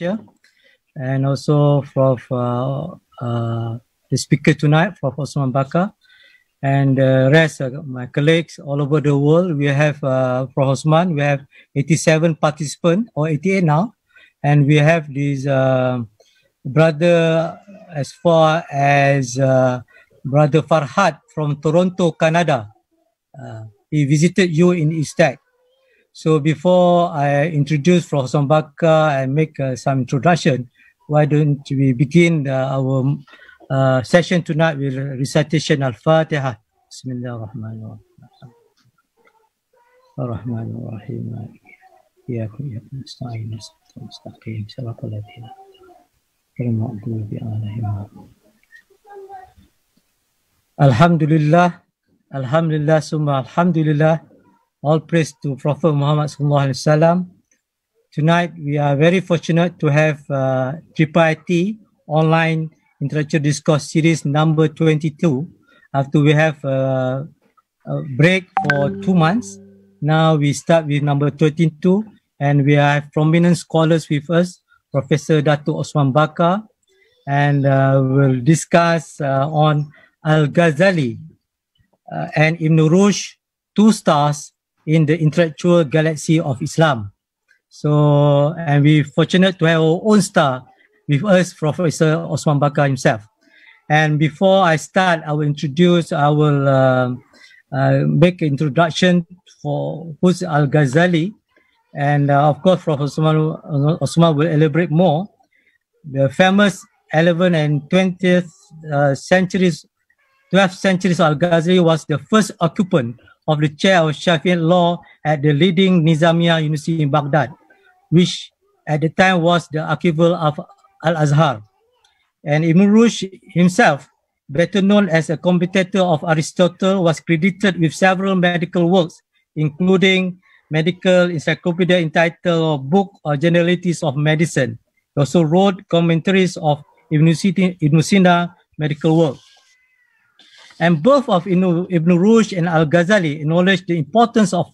And also from uh, uh, the speaker tonight, Prof. Osman Bakar, and the rest of my colleagues all over the world. We have uh, Prof. Osman, we have 87 participants, or 88 now, and we have this uh, brother as far as uh, Brother Farhad from Toronto, Canada. Uh, he visited you in ISTAC. So before I introduce Professor Bakar and make uh, some introduction, why don't we begin uh, our uh, session tonight with recitation Al-Fatiha. Bismillahirrahmanirrahim. ar-Rahman ar-Rahim. الرحمن الرحيم إياكم إياكم نستعين نستعين المستقيم صراط All praise to Prophet Muhammad Sallallahu Alaihi Wasallam. Tonight, we are very fortunate to have uh, Triple IT online intellectual discourse series number 22. After we have uh, a break for two months, now we start with number 22, and we have prominent scholars with us, Professor Dato Osman Bakar, and uh, we'll discuss uh, on Al-Ghazali uh, and Ibn Rushd, two stars in the intellectual galaxy of Islam. So, and we're fortunate to have our own star with us, Professor Osman Bakar himself. And before I start, I will introduce, I will uh, uh, make an introduction for who's Al-Ghazali. And uh, of course, Professor Osman, Osman will elaborate more. The famous 11th and 20th uh, centuries 12th century Al-Ghazali was the first occupant of the chair of Shafi'i law at the leading Nizamiya University in Baghdad, which at the time was the equivalent of Al-Azhar. And Ibn Rushd himself, better known as a competitor of Aristotle, was credited with several medical works, including medical encyclopedia entitled Book or Generalities of Medicine. He also wrote commentaries of Ibn Sina medical work. And both of Ibn Rushd and Al-Ghazali acknowledge the importance of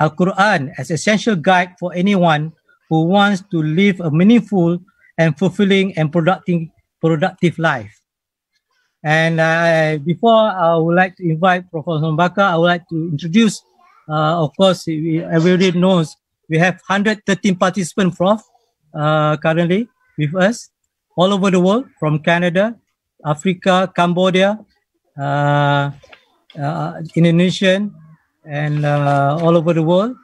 Al-Quran as essential guide for anyone who wants to live a meaningful and fulfilling and productive, productive life. And uh, before I would like to invite Professor Bakar, I would like to introduce, uh, of course, everybody knows we have 113 participants, Prof, uh, currently with us all over the world, from Canada, Africa, Cambodia, Indonesian, and uh, all over the world.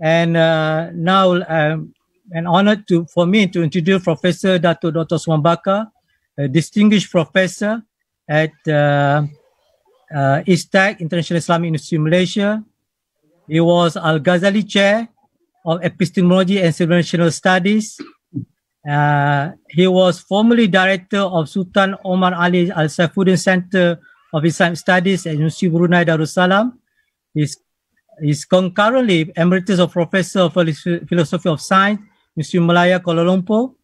And now um, an honor to for me to introduce Professor Dato Dr. Osman Bakar, a distinguished professor at uh, uh, ISTAC, International Islamic University Malaysia. He was Al-Ghazali Chair of Epistemology and Civilizational Studies. Uh, he was formerly director of Sultan Omar Ali Al Saifuddin Center of Islamic Studies at University Brunei Darussalam. He's, he's concurrently Emeritus of Professor of Philosophy of Science, University Malaya, Kuala Lumpur.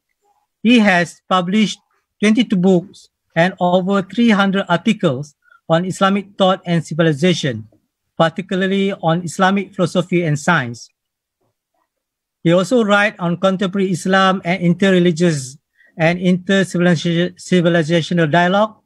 He has published 22 books and over 300 articles on Islamic thought and civilization, particularly on Islamic philosophy and science. He also writes on contemporary Islam and interreligious and inter-civilizational dialogue,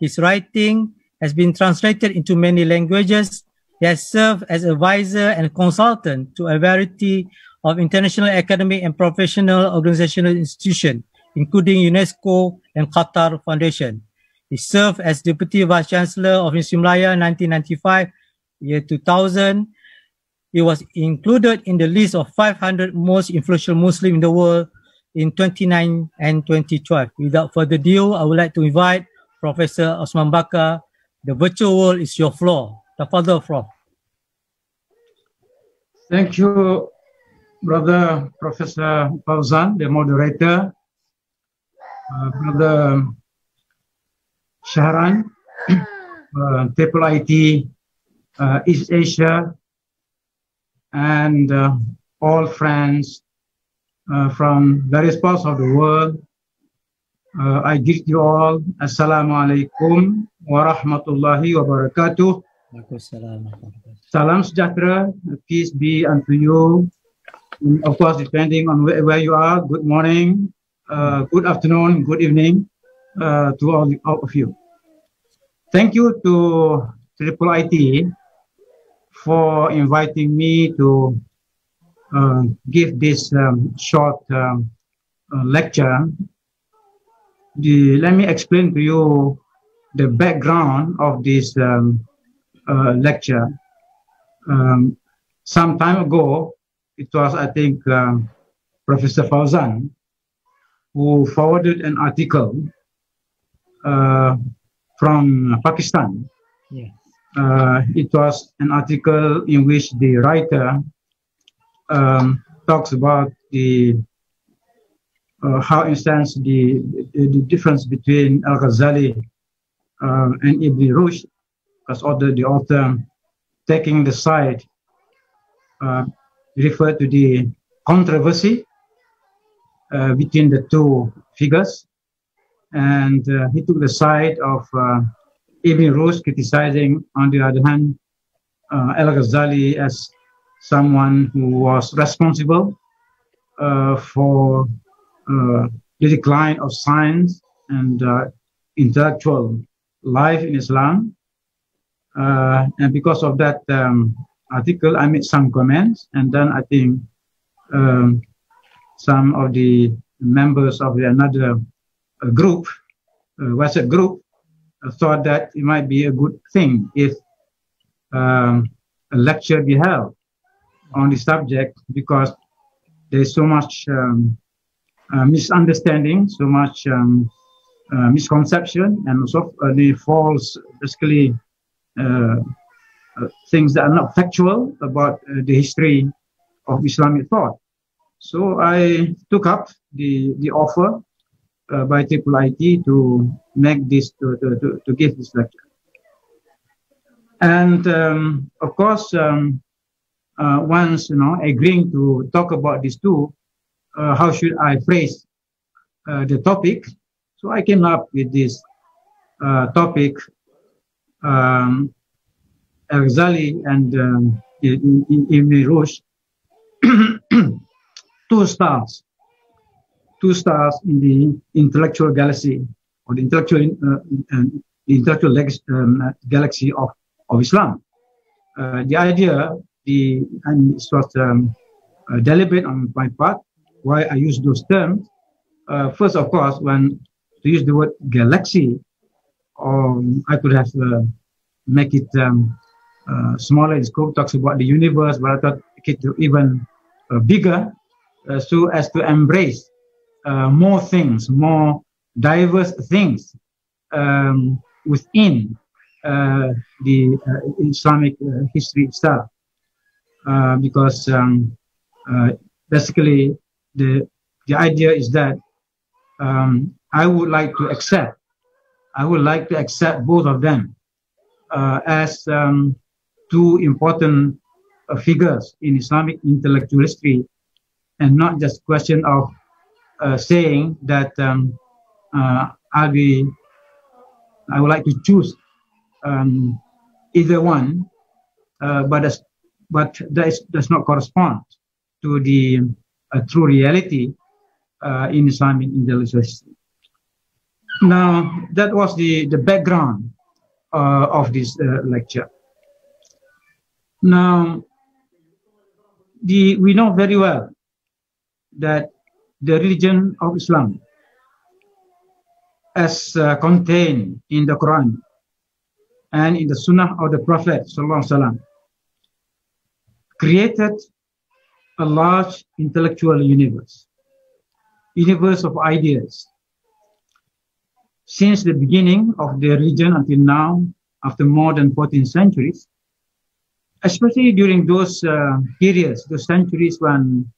his writing has been translated into many languages. He has served as advisor and consultant to a variety of international academic and professional organizational institutions, including UNESCO and Qatar Foundation. He served as Deputy Vice Chancellor of Malaya 1995, year 2000. He was included in the list of 500 most influential Muslims in the world in 2009 and 2012. Without further ado, I would like to invite Professor Osman Bakar. The virtual world is your floor. The father of floor. Thank you, Brother Professor Fauzan, the moderator. Uh, Brother Shahran, uh, IT, uh, East Asia, and uh, all friends uh, from various parts of the world uh, I greet you all. Assalamualaikum warahmatullahi wabarakatuh. Salam sejahtera. Peace be unto you. of course, depending on where, where you are, good morning, uh, good afternoon, good evening uh, to all, all of you. Thank you to Triple IT for inviting me to uh, give this um, short um, uh, lecture. The, let me explain to you the background of this um, uh, lecture. Um, some time ago, it was, I think, um, Professor Fauzan who forwarded an article uh, from Pakistan. Uh, it was an article in which the writer um, talks about the uh, how, in sense, the, the, the difference between Al Ghazali uh, and Ibn Rushd, as author, the author taking the side uh, refer to the controversy uh, between the two figures. And uh, he took the side of uh, Ibn Rushd criticizing, on the other hand, uh, Al Ghazali as someone who was responsible for the decline of science and intellectual life in Islam. and because of that, um, article, I made some comments, and then I think um, some of the members of the another uh, group, uh, WhatsApp group, uh, thought that it might be a good thing if um, a lecture be held on the subject because there's so much um, uh, misunderstanding, so much um, uh, misconception, and also uh, the false, basically, uh, things that are not factual about the history of Islamic thought. So I took up the, the offer by IT to make this, to, to, to, give this lecture. And um, of course, um, once, you know, agreeing to talk about these two, uh, how should I phrase uh, the topic? So I came up with this topic um, Ghazali and um, Ibn two stars, two stars in the intellectual galaxy or the intellectual uh, uh, the intellectual um, galaxy of of Islam. Uh, the idea, the and it was um, uh, deliberate on my part why I use those terms. Uh, first, of course, when to use the word galaxy, um, I could have uh, make it um, uh, smaller in scope, talks about the universe, but I thought it even uh, bigger, uh, so as to embrace uh, more things, more diverse things um, within the Islamic history itself. because um, basically the the idea is that um, I would like to accept, I would like to accept both of them as um, two important uh, figures in Islamic intellectual history, and not just question of uh, saying that um, uh, I'll be, I would like to choose um, either one, uh, but that's, but that is, does not correspond to the uh, true reality uh, in Islamic intellectual history. Now, that was the, the background of this lecture. Now, the, we know very well that the religion of Islam, as uh, contained in the Quran and in the Sunnah of the Prophet وسلم, created a large intellectual universe, universe of ideas. Since the beginning of the region until now, after more than 14 centuries, especially during those uh, periods, those centuries when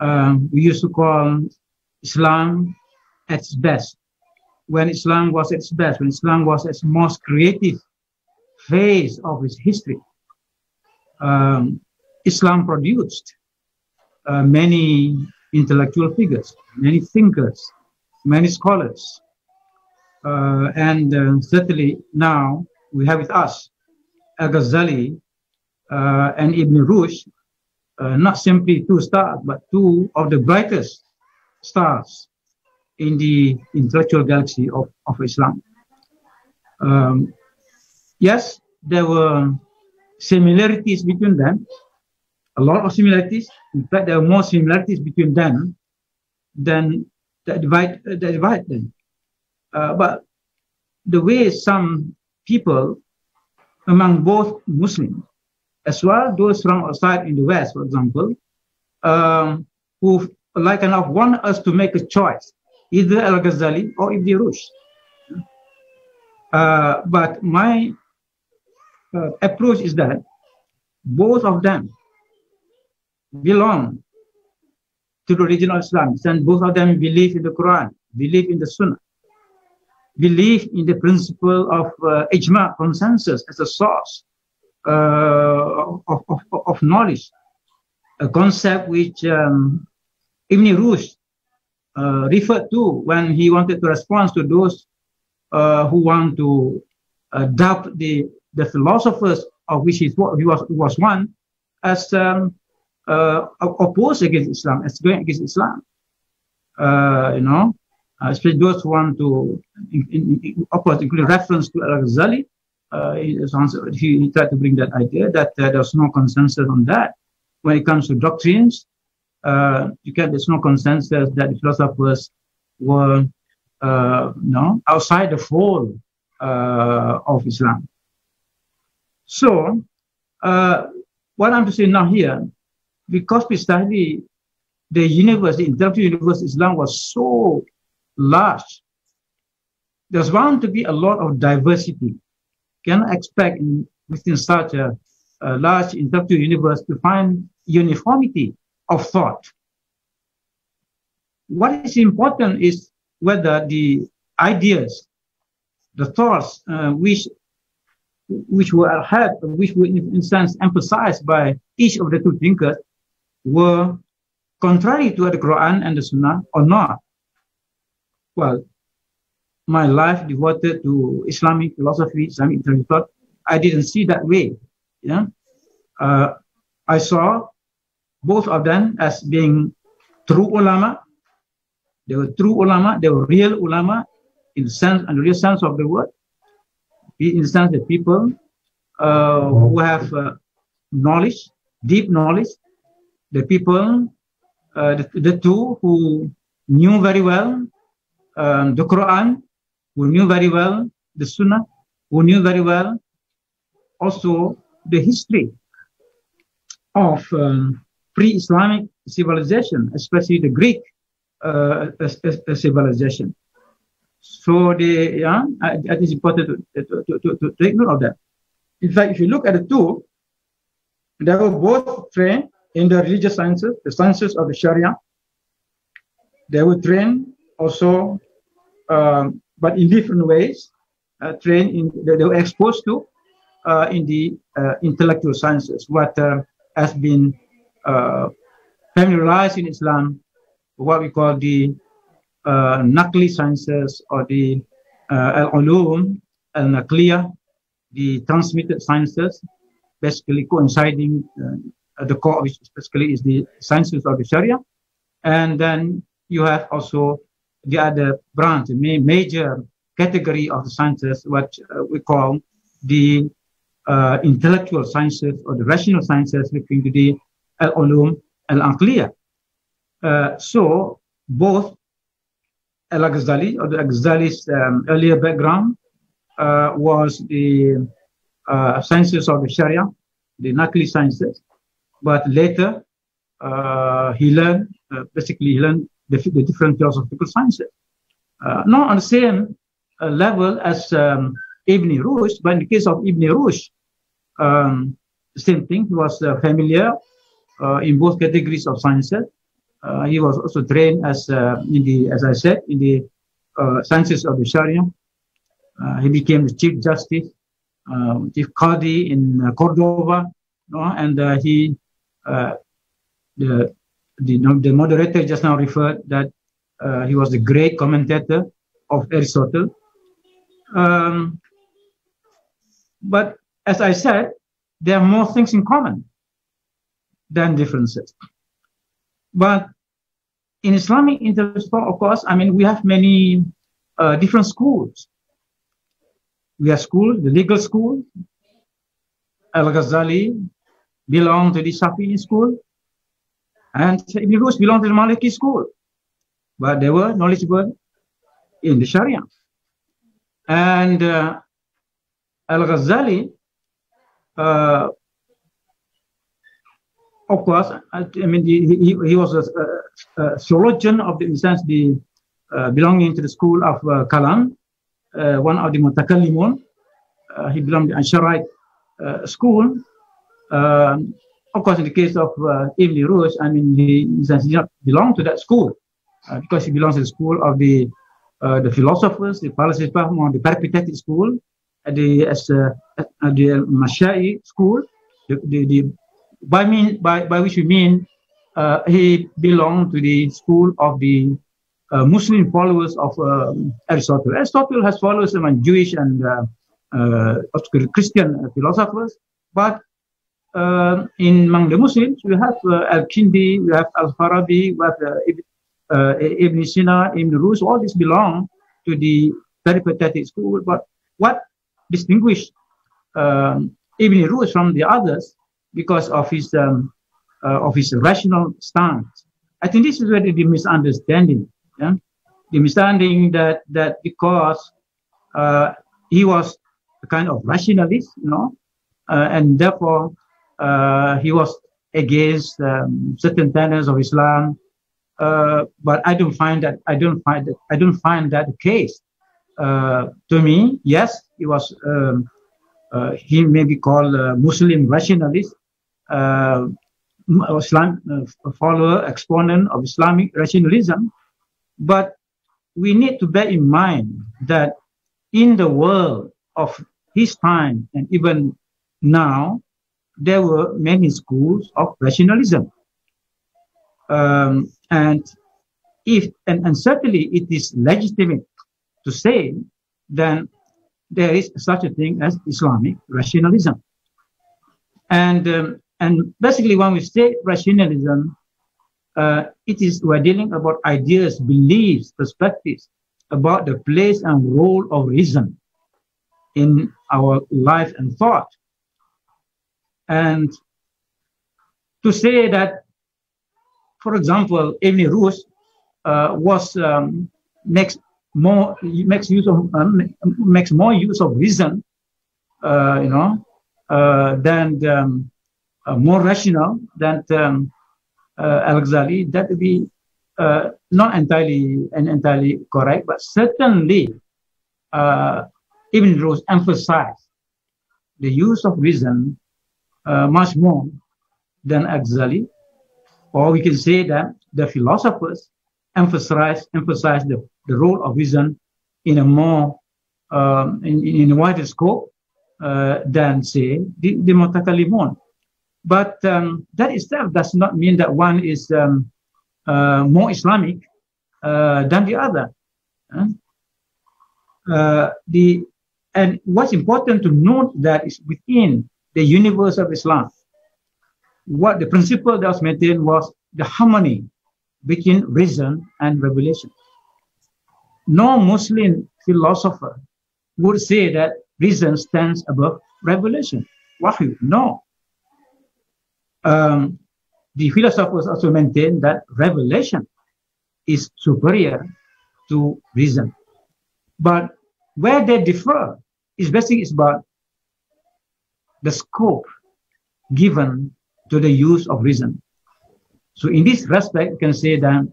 uh, we used to call Islam at its best, when Islam was at its best, when Islam was its most creative phase of its history. Um, Islam produced uh, many intellectual figures, many thinkers, many scholars. Uh, and uh, certainly now we have with us Al-Ghazali, uh, and Ibn Rushd, uh, not simply two stars, but two of the brightest stars in the intellectual galaxy of, of Islam. Um, yes, there were similarities between them, a lot of similarities. In fact, there are more similarities between them than that divide, that divide them. Uh, but the way some people among both Muslims, as well those from outside in the West, for example, um, who like enough want us to make a choice, either Al-Ghazali or Ibn Rushd. Uh, but my uh, approach is that both of them belong to the of Islam, and both of them believe in the Quran, believe in the Sunnah, believe in the principle of uh, ijma, consensus, as a source uh, of, of, of, knowledge, a concept which um, Ibn Rushd uh, referred to when he wanted to respond to those uh, who want to doubt the, the philosophers of which he, he was, was one as um, uh, opposed against Islam, as going against Islam. Uh, you know, uh, especially those who want to oppose, including reference to Al-Ghazali. Uh, he, he, tried to bring that idea that uh, there's no consensus on that. When it comes to doctrines, uh, you can, there's no consensus that the philosophers were, uh, you know, outside the fold uh, of Islam. So, uh, what I'm saying now here because precisely the universe, the intellectual universe, Islam was so large. There's bound to be a lot of diversity. Cannot expect in, within such a, a large intellectual universe to find uniformity of thought. What is important is whether the ideas, the thoughts uh, which which were had, which were in, in sense emphasized by each of the two thinkers, were contrary to the Quran and the Sunnah or not? Well, my life devoted to Islamic philosophy, Islamic thought, I didn't see that way. Yeah, uh, I saw both of them as being true ulama. They were true ulama. They were real ulama in the sense and real sense of the word. In the sense that people uh, who have uh, knowledge, deep knowledge, the people, uh, the, the, two who knew very well um, the Quran, who knew very well the Sunnah, who knew very well also the history of um, pre-Islamic civilization, especially the Greek uh, civilization. So the yeah, it is important to, to, to, to, take note of that. In fact, if you look at the two, they were both trained in the religious sciences, the sciences of the Sharia. They were trained also, um, but in different ways, uh, trained in, they were exposed to uh, in the uh, intellectual sciences, what uh, has been uh, familiarized in Islam, what we call the uh, sciences or the Al-Ulum, Al-Naqliya, the transmitted sciences, basically coinciding uh, the core, which basically is the sciences of the Sharia. And then you have also the other branch, the major category of the sciences, what uh, we call the uh, intellectual sciences or the rational sciences, referring to the al-ulum al-aqliya. Uh, so both Al-Ghazali or the Ghazali's um, earlier background uh, was the uh, sciences of the Sharia, the Naqli sciences, but later, uh, he learned, uh, basically, he learned the, the, different philosophical sciences. Uh, not on the same uh, level as um, Ibn Rushd, but in the case of Ibn Rushd, um, same thing. He was uh, familiar uh, in both categories of sciences. he was also trained as in the, as I said, in the sciences of the Sharia. he became the chief justice, chief qadi in Cordoba, and he uh, the, the, the moderator just now referred that uh, he was the great commentator of Aristotle. Um, but as I said, there are more things in common. than differences. But in Islamic intellectual, of course, I mean, we have many uh, different schools. We have school, the legal school. Al-Ghazali belonged to the Shafi'i school. And Ibn Rushd belonged to the Maliki school. But they were knowledgeable in the Sharia. And uh, Al-Ghazali, uh, of course, I, mean, he, he, was a, a, theologian of the, in the sense, the uh, belonging to the school of uh, Kalam, uh, one of the Mutakallimun. Uh, he belonged to the Ash'arite uh, school. Um, of course, in the case of uh, Ibn Rushd, I mean, he, he does not belong to that school uh, because he belongs to the school of the uh, the philosophers, the philosophers, the peripatetic school, the as uh, the Mashai school, the, the, the by mean by, by which we mean uh, he belonged to the school of the uh, Muslim followers of um, Aristotle. Aristotle has followers among Jewish and uh, uh Christian philosophers, but uh, in among the Muslims we have uh, Al-Kindi, we have Al-Farabi, we have Ibn Sina, Ibn Rushd. All these belong to the peripatetic school. But what distinguished um, Ibn Rushd from the others because of his um, uh, of his rational stance. I think this is where the misunderstanding. Yeah? The misunderstanding that that because uh, he was a kind of rationalist, you know, uh, and therefore uh, he was against um, certain tenets of Islam. Uh, but I don't find that I don't find that I don't find that the case. Uh, to me, yes, he was um, he may be called Muslim rationalist, uh, Islam, uh, follower, exponent of Islamic rationalism. But we need to bear in mind that in the world of his time and even now, there were many schools of rationalism. Um, and if and, and certainly it is legitimate to say then there is such a thing as Islamic rationalism. And um, and basically, when we say rationalism, uh, it is we're dealing about ideas, beliefs, perspectives about the place and role of reason in our life and thought. And to say that, for example, Ibn Rushd uh, was um, makes more makes use of um, makes more use of reason, uh, you know, uh, than um, uh, more rational than um, uh, Al-Ghazali, that would be not entirely and entirely correct, but certainly Ibn Rushd emphasized the use of reason uh, much more than Al-Ghazali, or we can say that the philosophers emphasize emphasize the, the role of reason in a more um, in, in a wider scope uh, than say the, the Mutakallimun. But um, that itself does not mean that one is um, uh, more Islamic uh, than the other. Uh, the and what's important to note that is within the universe of Islam, what the principle that was maintained was the harmony between reason and revelation. No Muslim philosopher would say that reason stands above revelation. Wahyu, no um, the philosophers also maintain that revelation is superior to reason. But where they differ is basically about the scope given to the use of reason. So in this respect, you can say that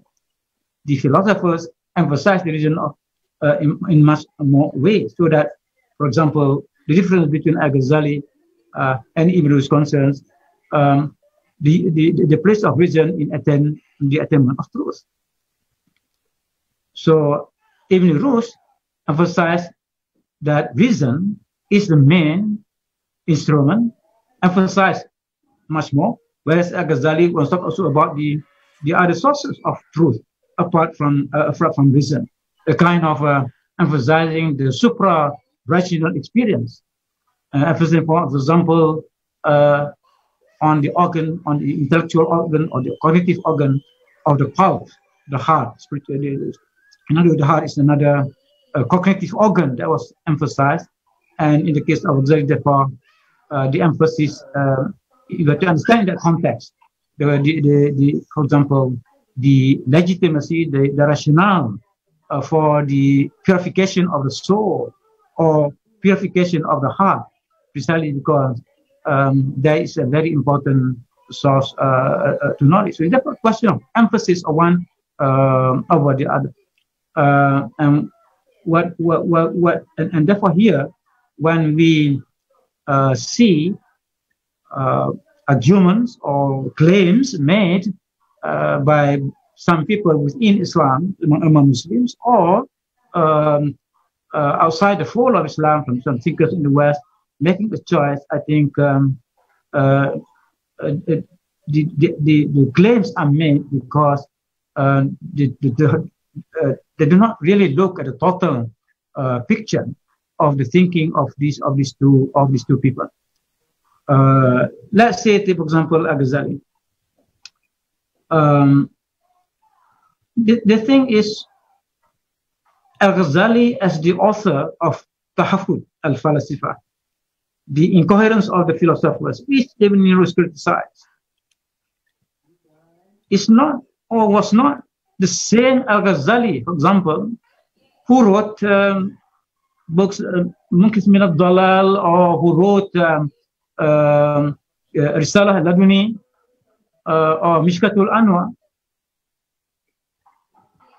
the philosophers emphasize the reason of, uh, in, in, much more ways. So that, for example, the difference between Al-Ghazali uh, and Ibn Rushd concerns um, the, the, the place of reason in attain, the attainment of truth. So Ibn Rushd emphasized that reason is the main instrument, emphasized much more, whereas Al-Ghazali was talk also about the, the other sources of truth apart from, uh, from reason, a kind of uh, emphasizing the supra-rational experience. Uh, for example, uh, on the organ, on the intellectual organ or the cognitive organ of the pulse, the heart. In other words, the heart is another uh, cognitive organ that was emphasized. And in the case of Ghazali, therefore, uh, the emphasis, uh, you have to understand that context. The, the, the, the, for example, the legitimacy, the, the rationale uh, for the purification of the soul or purification of the heart, precisely because um, there is a very important source uh, uh, to knowledge. So it's a question of emphasis of one uh, over the other. Uh, and what, what, what, what and, and, therefore here, when we uh, see uh, arguments or claims made by some people within Islam, among, Muslims, or um, outside the fold of Islam, from some thinkers in the West, making the choice, I think um, uh, uh, the, the, the, the, claims are made because uh, the, the, uh, they do not really look at the total uh, picture of the thinking of these of these two of these two people. Uh, let's say, for example, Al-Ghazali. Um, the, the thing is, Al-Ghazali as the author of Tahafut al-Falasifa the incoherence of the philosophers, which Ibn Rushd criticized, is not or was not the same Al-Ghazali, for example, who wrote um, books, uh, Munqidh Min dalal or who wrote um, uh, Risalah al-Laduni, uh, or Mishkatul Anwar.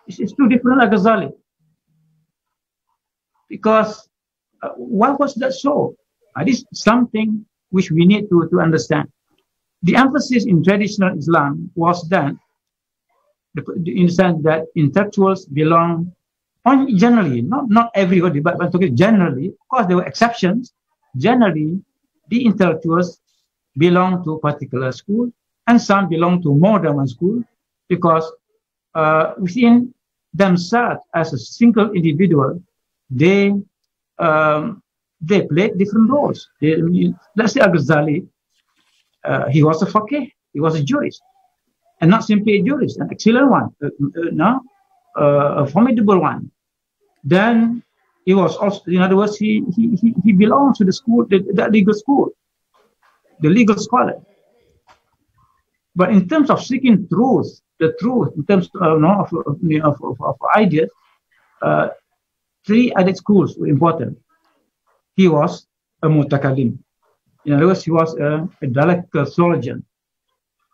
It's, it's two different Al-Ghazali. Because uh, why was that so? Uh, this is something which we need to, to understand. The emphasis in traditional Islam was that, in the sense that intellectuals belong, generally, not, not everybody, but, but generally, of course there were exceptions, generally the intellectuals belong to a particular school and some belong to more than one school because uh, within themselves as a single individual, they um, they played different roles. They, let's say Al-Ghazali, uh, he was a faqih, he was a jurist, and not simply a jurist, an excellent one, uh, uh, no, uh, a formidable one. Then he was also, in other words, he he he, he belongs to the school, the, the legal school, the legal scholar. But in terms of seeking truth, the truth, in terms of, uh, no, of, of, of, of ideas, uh, three other schools were important he was a mutakalim. In other words, he was a, a dialectical theologian.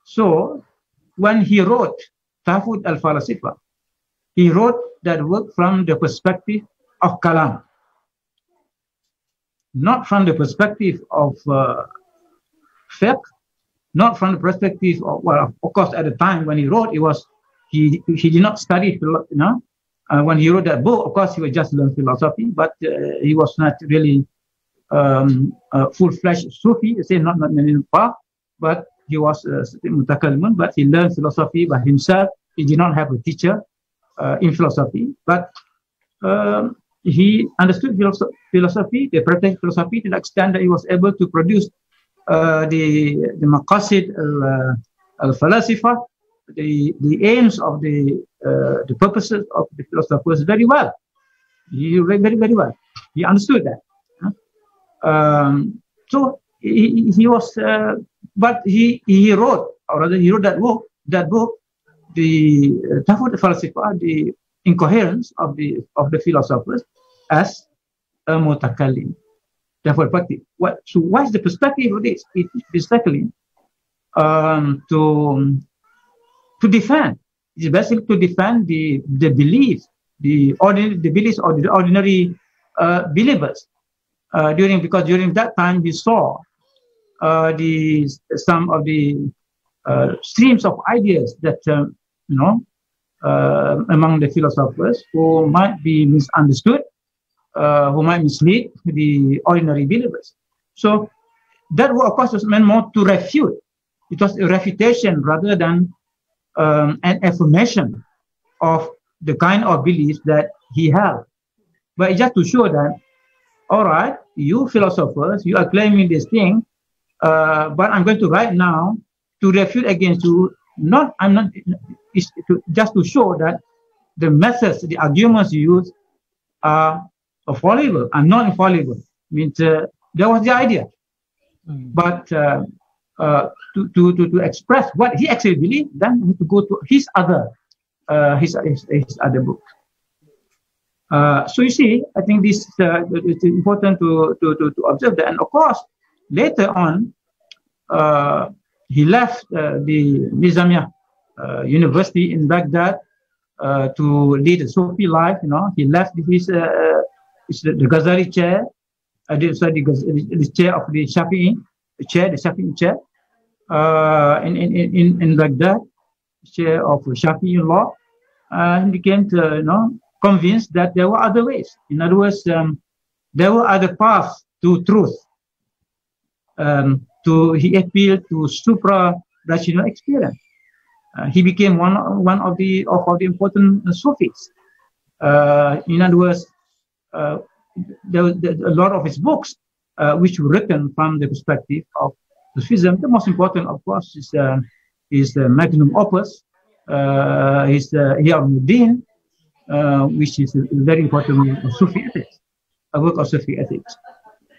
So when he wrote Tahafut al-Falasifa, he wrote that work from the perspective of kalam, not from the perspective of uh, fiqh, not from the perspective of, well, of course, at the time when he wrote, it was, he, he did not study, you know, uh, when he wrote that book, of course, he was just learn philosophy, but uh, he was not really um, full-fledged Sufi, say not, not in path, but he was a mutakallimun, but he learned philosophy by himself. He did not have a teacher uh, in philosophy, but um, he understood philosophy, the practical philosophy to the extent that he was able to produce uh, the the maqasid al falasifa, the the aims of the uh, the purposes of the philosophers very well. He read very very well. He understood that. Um, so he, he was, uh, but he he wrote, or rather he wrote that book, that book, the uh, Tahfud Falsifa, the incoherence of the of the philosophers, as a mutakallim. Therefore, what so what's the perspective of this? It is basically um, to to defend. It's basically to defend the the beliefs, the ordinary the beliefs of the ordinary uh, believers uh, during because during that time we saw uh, the some of the uh, streams of ideas that um, you know uh, among the philosophers who might be misunderstood, uh, who might mislead the ordinary believers. So that of course was meant more to refute. It was a refutation rather than um, an affirmation of the kind of beliefs that he held. But just to show that all right, you philosophers, you are claiming this thing, Uh, but I'm going to write now to refute against you. Not, I'm not, it's to, just to show that the methods, the arguments you use are fallible and not infallible. Means uh, that was the idea. Mm. But uh, uh, to, to, to, to express what he actually believes, then we have to go to his other uh, his, his, his other book. Uh, so you see, I think this uh, it's important to, to, to, to observe that. And of course, later on, uh, he left uh, the Nizamiya uh, University in Baghdad uh, to lead a Sufi life. You know, he left his, the Ghazali chair, uh, the, sorry, the, the chair of the Shafi'i the chair, the Shafi'i chair, in, in, in, in Baghdad, chair of Shafi'i law, and became to, you know convinced that there were other ways. In other words, um, there were other paths to truth. Um, to he appealed to supra rational experience. Uh, he became one one of the of, of the important Sufis. Uh, in other words, uh, there, there, a lot of his books, uh, which were written from the perspective of Sufism. The most important, of course, is uh, is the magnum opus, uh, is the Ihya uh, which is a very important Sufi ethics, a work of Sufi ethics.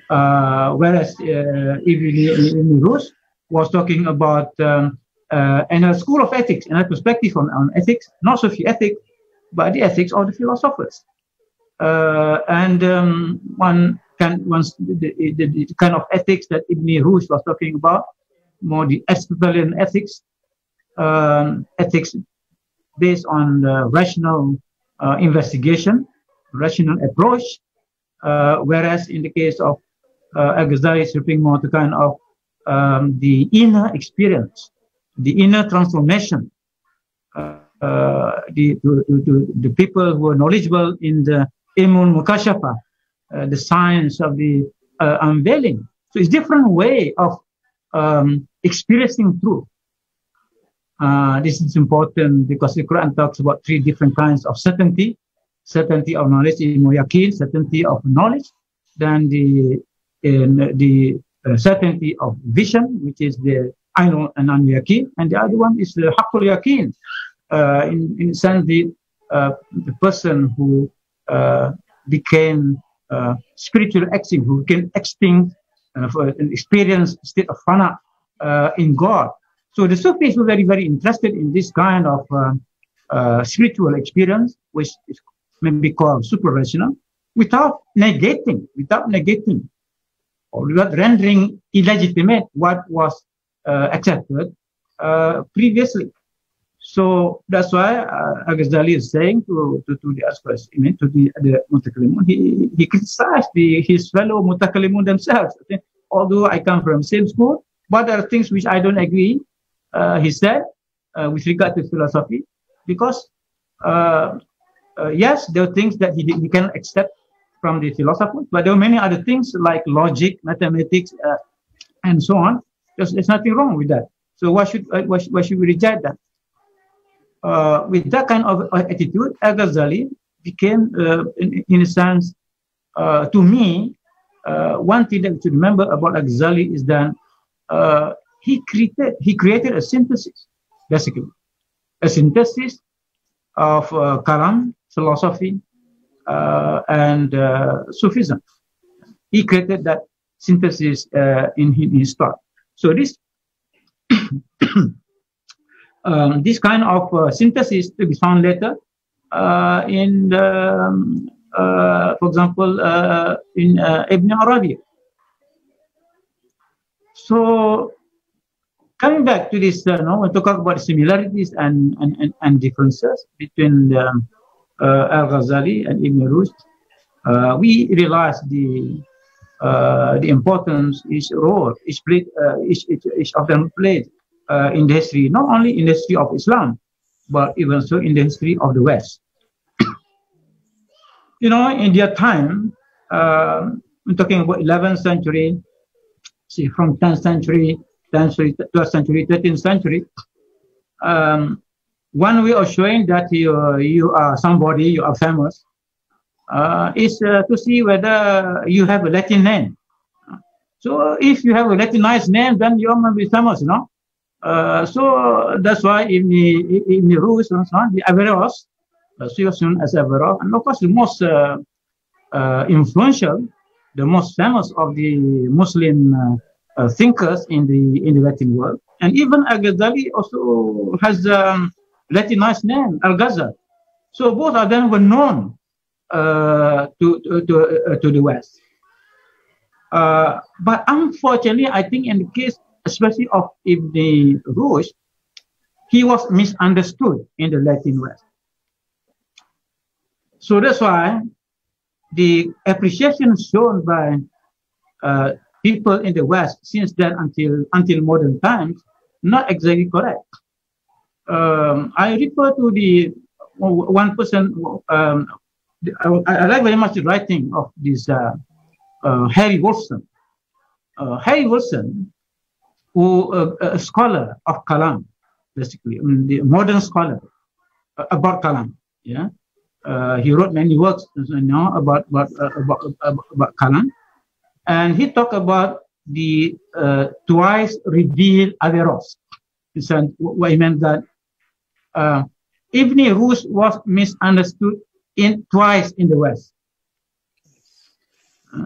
Uh, whereas uh, Ibn Rushd was talking about um, uh, and a school of ethics and a perspective on, on ethics, not Sufi ethics, but the ethics of the philosophers. Uh, and um, one can once the, the, the, kind of ethics that Ibn Rushd was talking about, more the Aristotelian ethics, um, ethics based on the rational uh, investigation, rational approach, uh, whereas in the case of uh, Al-Ghazali, referring more to kind of um, the inner experience, the inner transformation. Uh, uh, the, to, to, to, the people who are knowledgeable in the Ilmul Mukashafa, uh, the science of the uh, unveiling. So it's different way of um, experiencing truth. Uh, this is important because the Quran talks about three different kinds of certainty. Certainty of knowledge, in yakin, certainty of knowledge. Then the in the uh, certainty of vision, which is the Ainul and yakin, and the other one is the Hakul Yakin. Uh, in, in sense, the, uh, the person who became spiritual extinct, who became extinct an experience state of fana in God. So the Sufis were very, very interested in this kind of uh, spiritual experience, which is maybe called super rational, without negating, without negating, rendering illegitimate what was uh, accepted uh, previously. So that's why uh, Al-Ghazali is saying to, to, to the Asqas, to the, the Mutakalimun, he, he criticized the, his fellow Mutakalimun themselves. Although I come from same school, but there are things which I don't agree uh, he said uh, with regard to philosophy, because uh, uh, yes, there are things that he, he can accept from the philosophers, but there are many other things like logic, mathematics, uh, and so on. There's, there's nothing wrong with that. So why should why, why should we reject that? with that kind of attitude, Al-Ghazali became, in, in, a sense, to me, one thing that we should remember about Al-Ghazali is that he created he created a synthesis, basically, a synthesis of uh, Kalam philosophy uh, and uh, Sufism. He created that synthesis uh, in, his thought. So this um, this kind of uh, synthesis to be found later uh, in, um, for example, in Ibn Arabi. So coming back to this, uh, no, we talk about similarities and, and, and, differences between the, uh, Al-Ghazali and Ibn Rushd, uh, we realize the uh, the importance each role each, played, uh, each, each, each of them played uh, in the history, not only in the history of Islam, but even so in the history of the West. you know, in their time, um, I'm talking about 11th century, see, from 10th century 10th century, 12th century, 13th century, um, one way of showing that you, you are somebody, you are famous, uh, is uh, to see whether you have a Latin name. So if you have a Latinized name, then you are be famous, you know. Uh, so that's why in the in the rules and so on, the Averroes, uh, soon as Averroes, and of course the most uh, uh, influential, the most famous of the Muslim uh, thinkers in the in the Latin world, and even Al-Ghazali also has a Latinized name, Algazel. So both of them were known uh, to to to, uh, to the West. Uh, but unfortunately, I think in the case, especially of Ibn Rushd, he was misunderstood in the Latin West. So that's why the appreciation shown by uh, people in the West since then until until modern times not exactly correct. Um, I refer to the one person. Um, I, I, like very much the writing of this uh, uh, Harry Wilson. Uh, Harry Wolfson, who uh, a scholar of Kalam, basically, I mean, the modern scholar uh, about Kalam. Yeah, uh, he wrote many works you know, about about, about about about Kalam, and he talked about the twice revealed Averroes. So what he meant that uh, Ibn was misunderstood in twice in the West. Uh,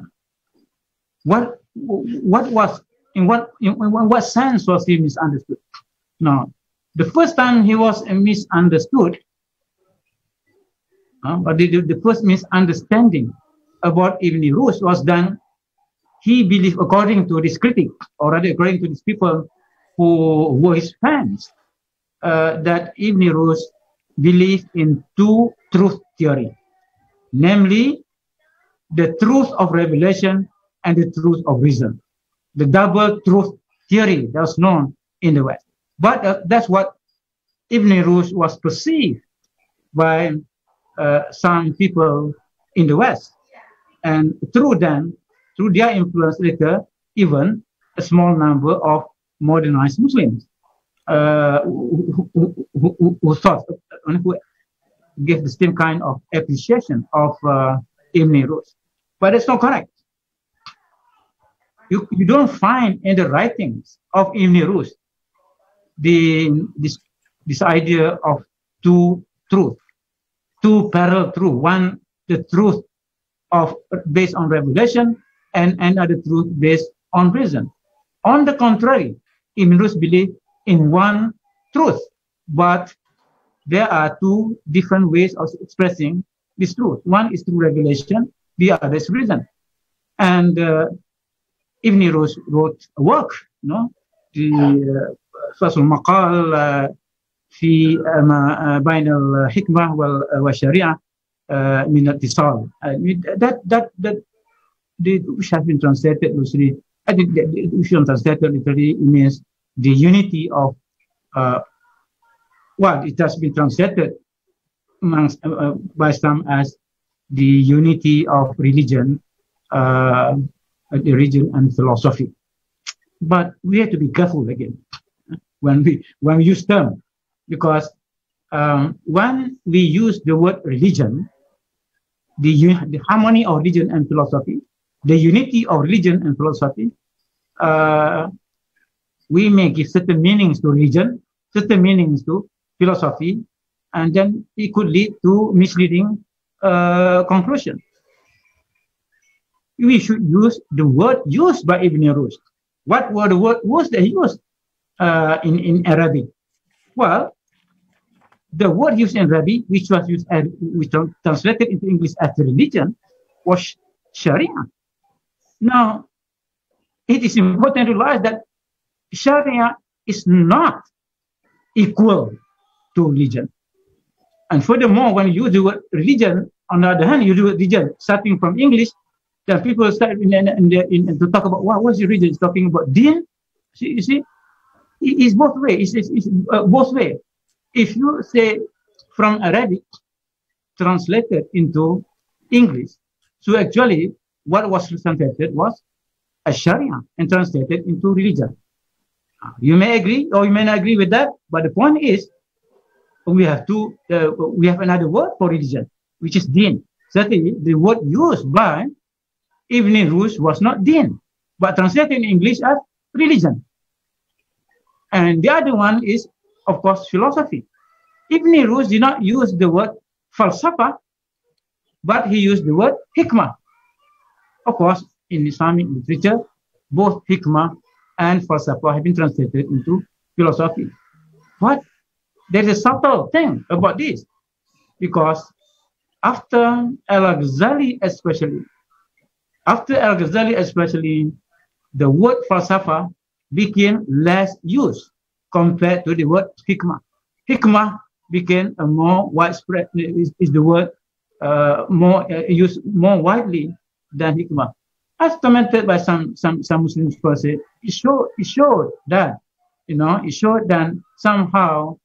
what what was in what in, in what sense was he misunderstood? No, the first time he was misunderstood, uh, but the, the first misunderstanding about Ibn Rushd was done. He believed, according to this critic, or rather according to these people who were his fans, uh, that Ibn Rushd believed in two truth theory, namely the truth of revelation and the truth of reason. The double truth theory that was known in the West. But uh, that's what Ibn Rushd was perceived by uh, some people in the West. And through them, through their influence later, even a small number of modernized Muslims who, who, who, who, thought, who gave the same kind of appreciation of uh, Ibn Rushd. But it's not correct. You, you don't find in the writings of Ibn Rushd the, this, this idea of two truth, two parallel truth. One, the truth of based on revelation, and another truth based on reason. On the contrary, Ibn Rushd believed in one truth, but there are two different ways of expressing this truth. One is through revelation, the other is reason. And uh, Ibn Rushd wrote a work, you know, the فصل المقال في بين الحكمة والشريعة من الاتصال. That that that the, which has been translated loosely. I think that which has been translated literally means the unity of, uh, well, it has been translated amongst, uh, uh, by some as the unity of religion, uh, the religion and philosophy. But we have to be careful again when we when we use term, because um, when we use the word religion, the, the harmony of religion and philosophy, the unity of religion and philosophy, uh, we may give certain meanings to religion, certain meanings to philosophy, and then it could lead to misleading uh, conclusion. We should use the word used by Ibn Rushd. What were the word was that he used uh, in, in Arabic? Well, the word used in Arabic, which was used as, which translated into English as religion, was Sharia. Now, it is important to realize that Sharia is not equal to religion. And furthermore, when you do religion, on the other hand, you do religion starting from English, then people start in, in, in, in to talk about what was religion? It's talking about din. See, you see, it's both ways. It's, it's, it's uh, both ways. If you say from Arabic translated into English, so actually what was translated was a Sharia and translated into religion. You may agree or you may not agree with that, but the point is we have to uh, we have another word for religion, which is din. Certainly, the word used by Ibn Rushd was not din. but translated in English as religion. And the other one is, of course, philosophy. Ibn Rushd did not use the word falsafa, but he used the word hikmah. Of course, in Islamic literature, both hikmah and falsafa have been translated into philosophy. But there is a subtle thing about this, because after Al-Ghazali especially, after Al-Ghazali especially, the word falsafa became less used compared to the word hikmah. Hikmah became a more widespread, is, is the word uh, more uh, used more widely than hikmah. As commented by some some some Muslim scholars, it showed it showed that you know it showed that somehow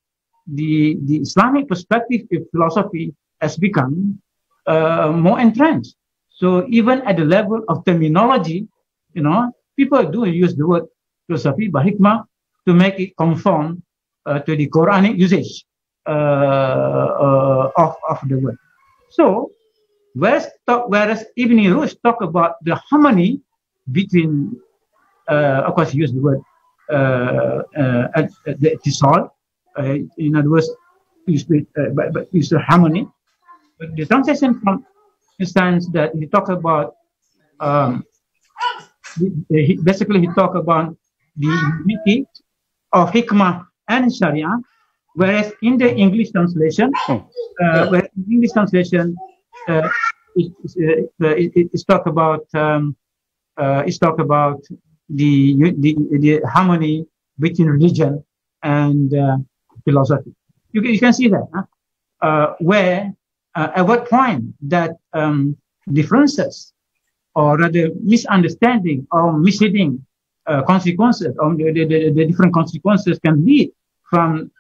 the the Islamic perspective of philosophy has become uh, more entrenched. So even at the level of terminology, you know, people do use the word philosophy, but to make it conform uh, to the Quranic usage uh, uh, of, of the word. So, whereas, whereas Ibn Rushd talk about the harmony between, uh, of course, he used the word uh, uh, the etisol, uh, in other words, use the, but, but use the harmony. But the translation from instance that he talk about um, he, basically he talk about the unity of hikmah and sharia whereas in the english translation uh, where in english translation uh, it, uh, it, it, it's talk about um, uh, it's talk about the, the, the harmony between religion and uh, philosophy you, can you can see that huh? uh, where at what point that um, differences or rather misunderstanding or misleading uh, consequences or the, the, the, different consequences can lead from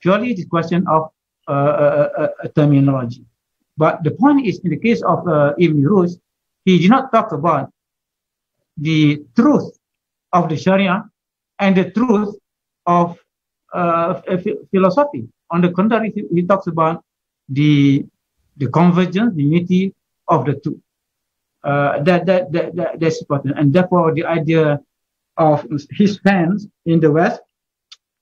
purely the question of uh, uh terminology. But the point is, in the case of uh, Ibn Rushd, he did not talk about the truth of the Sharia and the truth of uh, philosophy. On the contrary, he, talks about the the convergence, the unity of the two. Uh, that, that, that, that, that's important. And therefore, the idea of his fans in the West,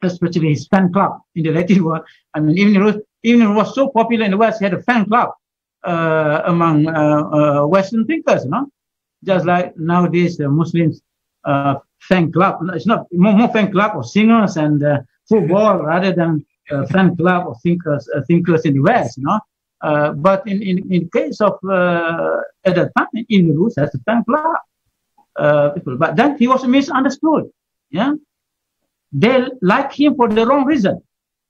especially his fan club in the Latin world, I mean, even was, even was so popular in the West, he had a fan club among uh, uh Western thinkers, know? Just like nowadays, the Muslims uh, fan club. It's not more, more fan club of singers and football rather than fan club of thinkers, thinkers in the West, you know? Uh, but in, in, in case of uh, at that time in Rus as a Templar uh, people, but then he was misunderstood. Yeah, they like him for the wrong reason.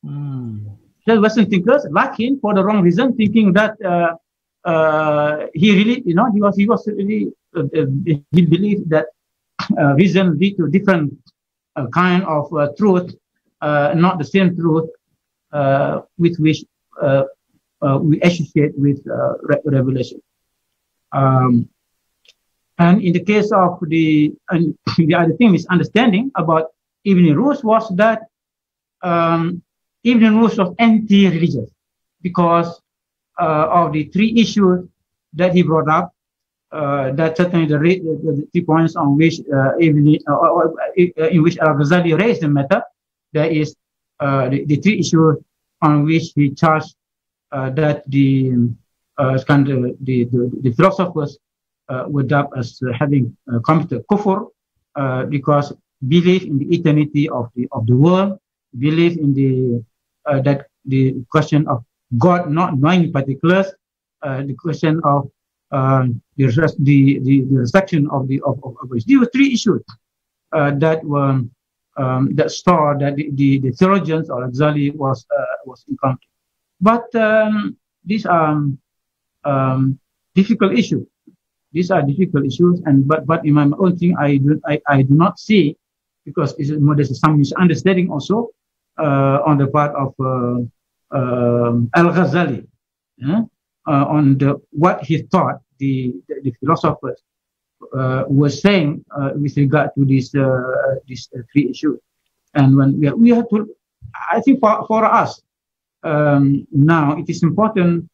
Mm. The Western thinkers him for the wrong reason, thinking that uh, uh, he really, you know, he was he was really uh, he believed that reason lead to different kind of truth, not the same truth with which we associate with re revelation. Um, and in the case of the, and the other thing is understanding about Ibn Rushd was that um, Ibn Rushd of anti-religious because uh, of the three issues that he brought up. Uh, that certainly the, the, three points on which uh, Ibn, uh, uh, in which Al-Ghazali raised the matter. There is the, the, three issues on which he charged uh, that the uh, kind of the, the, the philosophers uh, were dubbed as having committed kufr because belief in the eternity of the of the world, belief in the that the question of God not knowing particulars, the question of um, the, the, the, the reception of the of, of, of These were three issues uh, that were um, that saw that the, the, the theologians or Ghazali was uh, was encountering. But um, these are um, difficult issues. These are difficult issues, and but but in my own thing, I do I, I do not see because it's, more there's some misunderstanding also uh, on the part of uh, uh, Al Ghazali? Uh, on the what he thought the the, philosophers uh, were saying uh, with regard to these these three issues, and when we, we have to, I think for for us um, now it is important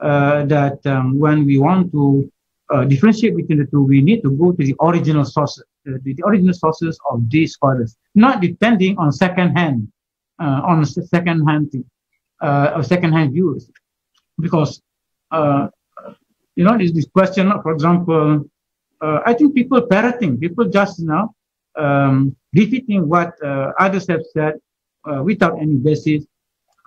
uh, that um, when we want to uh, differentiate between the two, we need to go to the original sources, uh, the, the, original sources of these scholars, not depending on second-hand, uh, on second-hand, uh, or second-hand views, because uh, you know, is this question, for example, uh, I think people parroting, people just know um, repeating what uh, others have said uh, without any basis.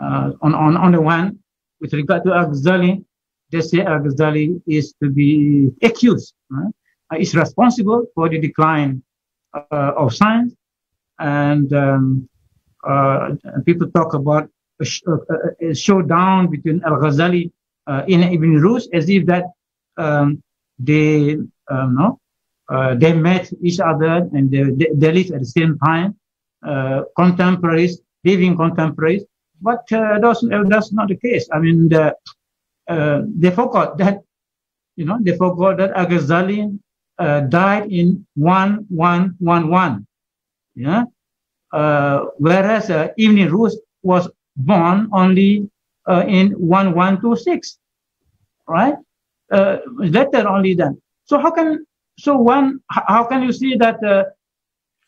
On on on the one, with regard to Al-Ghazali, they say Al-Ghazali is to be accused, is responsible for the decline of science, and um, people talk about a, sh- a showdown between Al-Ghazali uh, in Ibn Rushd as if that um, they um, no, uh, they met each other and they, they, they lived at the same time, uh, contemporaries, living contemporaries. But uh, that's, that's not the case. I mean, the, uh, they forgot that, you know, they forgot that Al-Ghazali uh, died in 1111. Yeah. Uh, whereas uh, Ibn Rushd was born only uh, in 1126, right? Uh, later only then. So how can so one how can you see that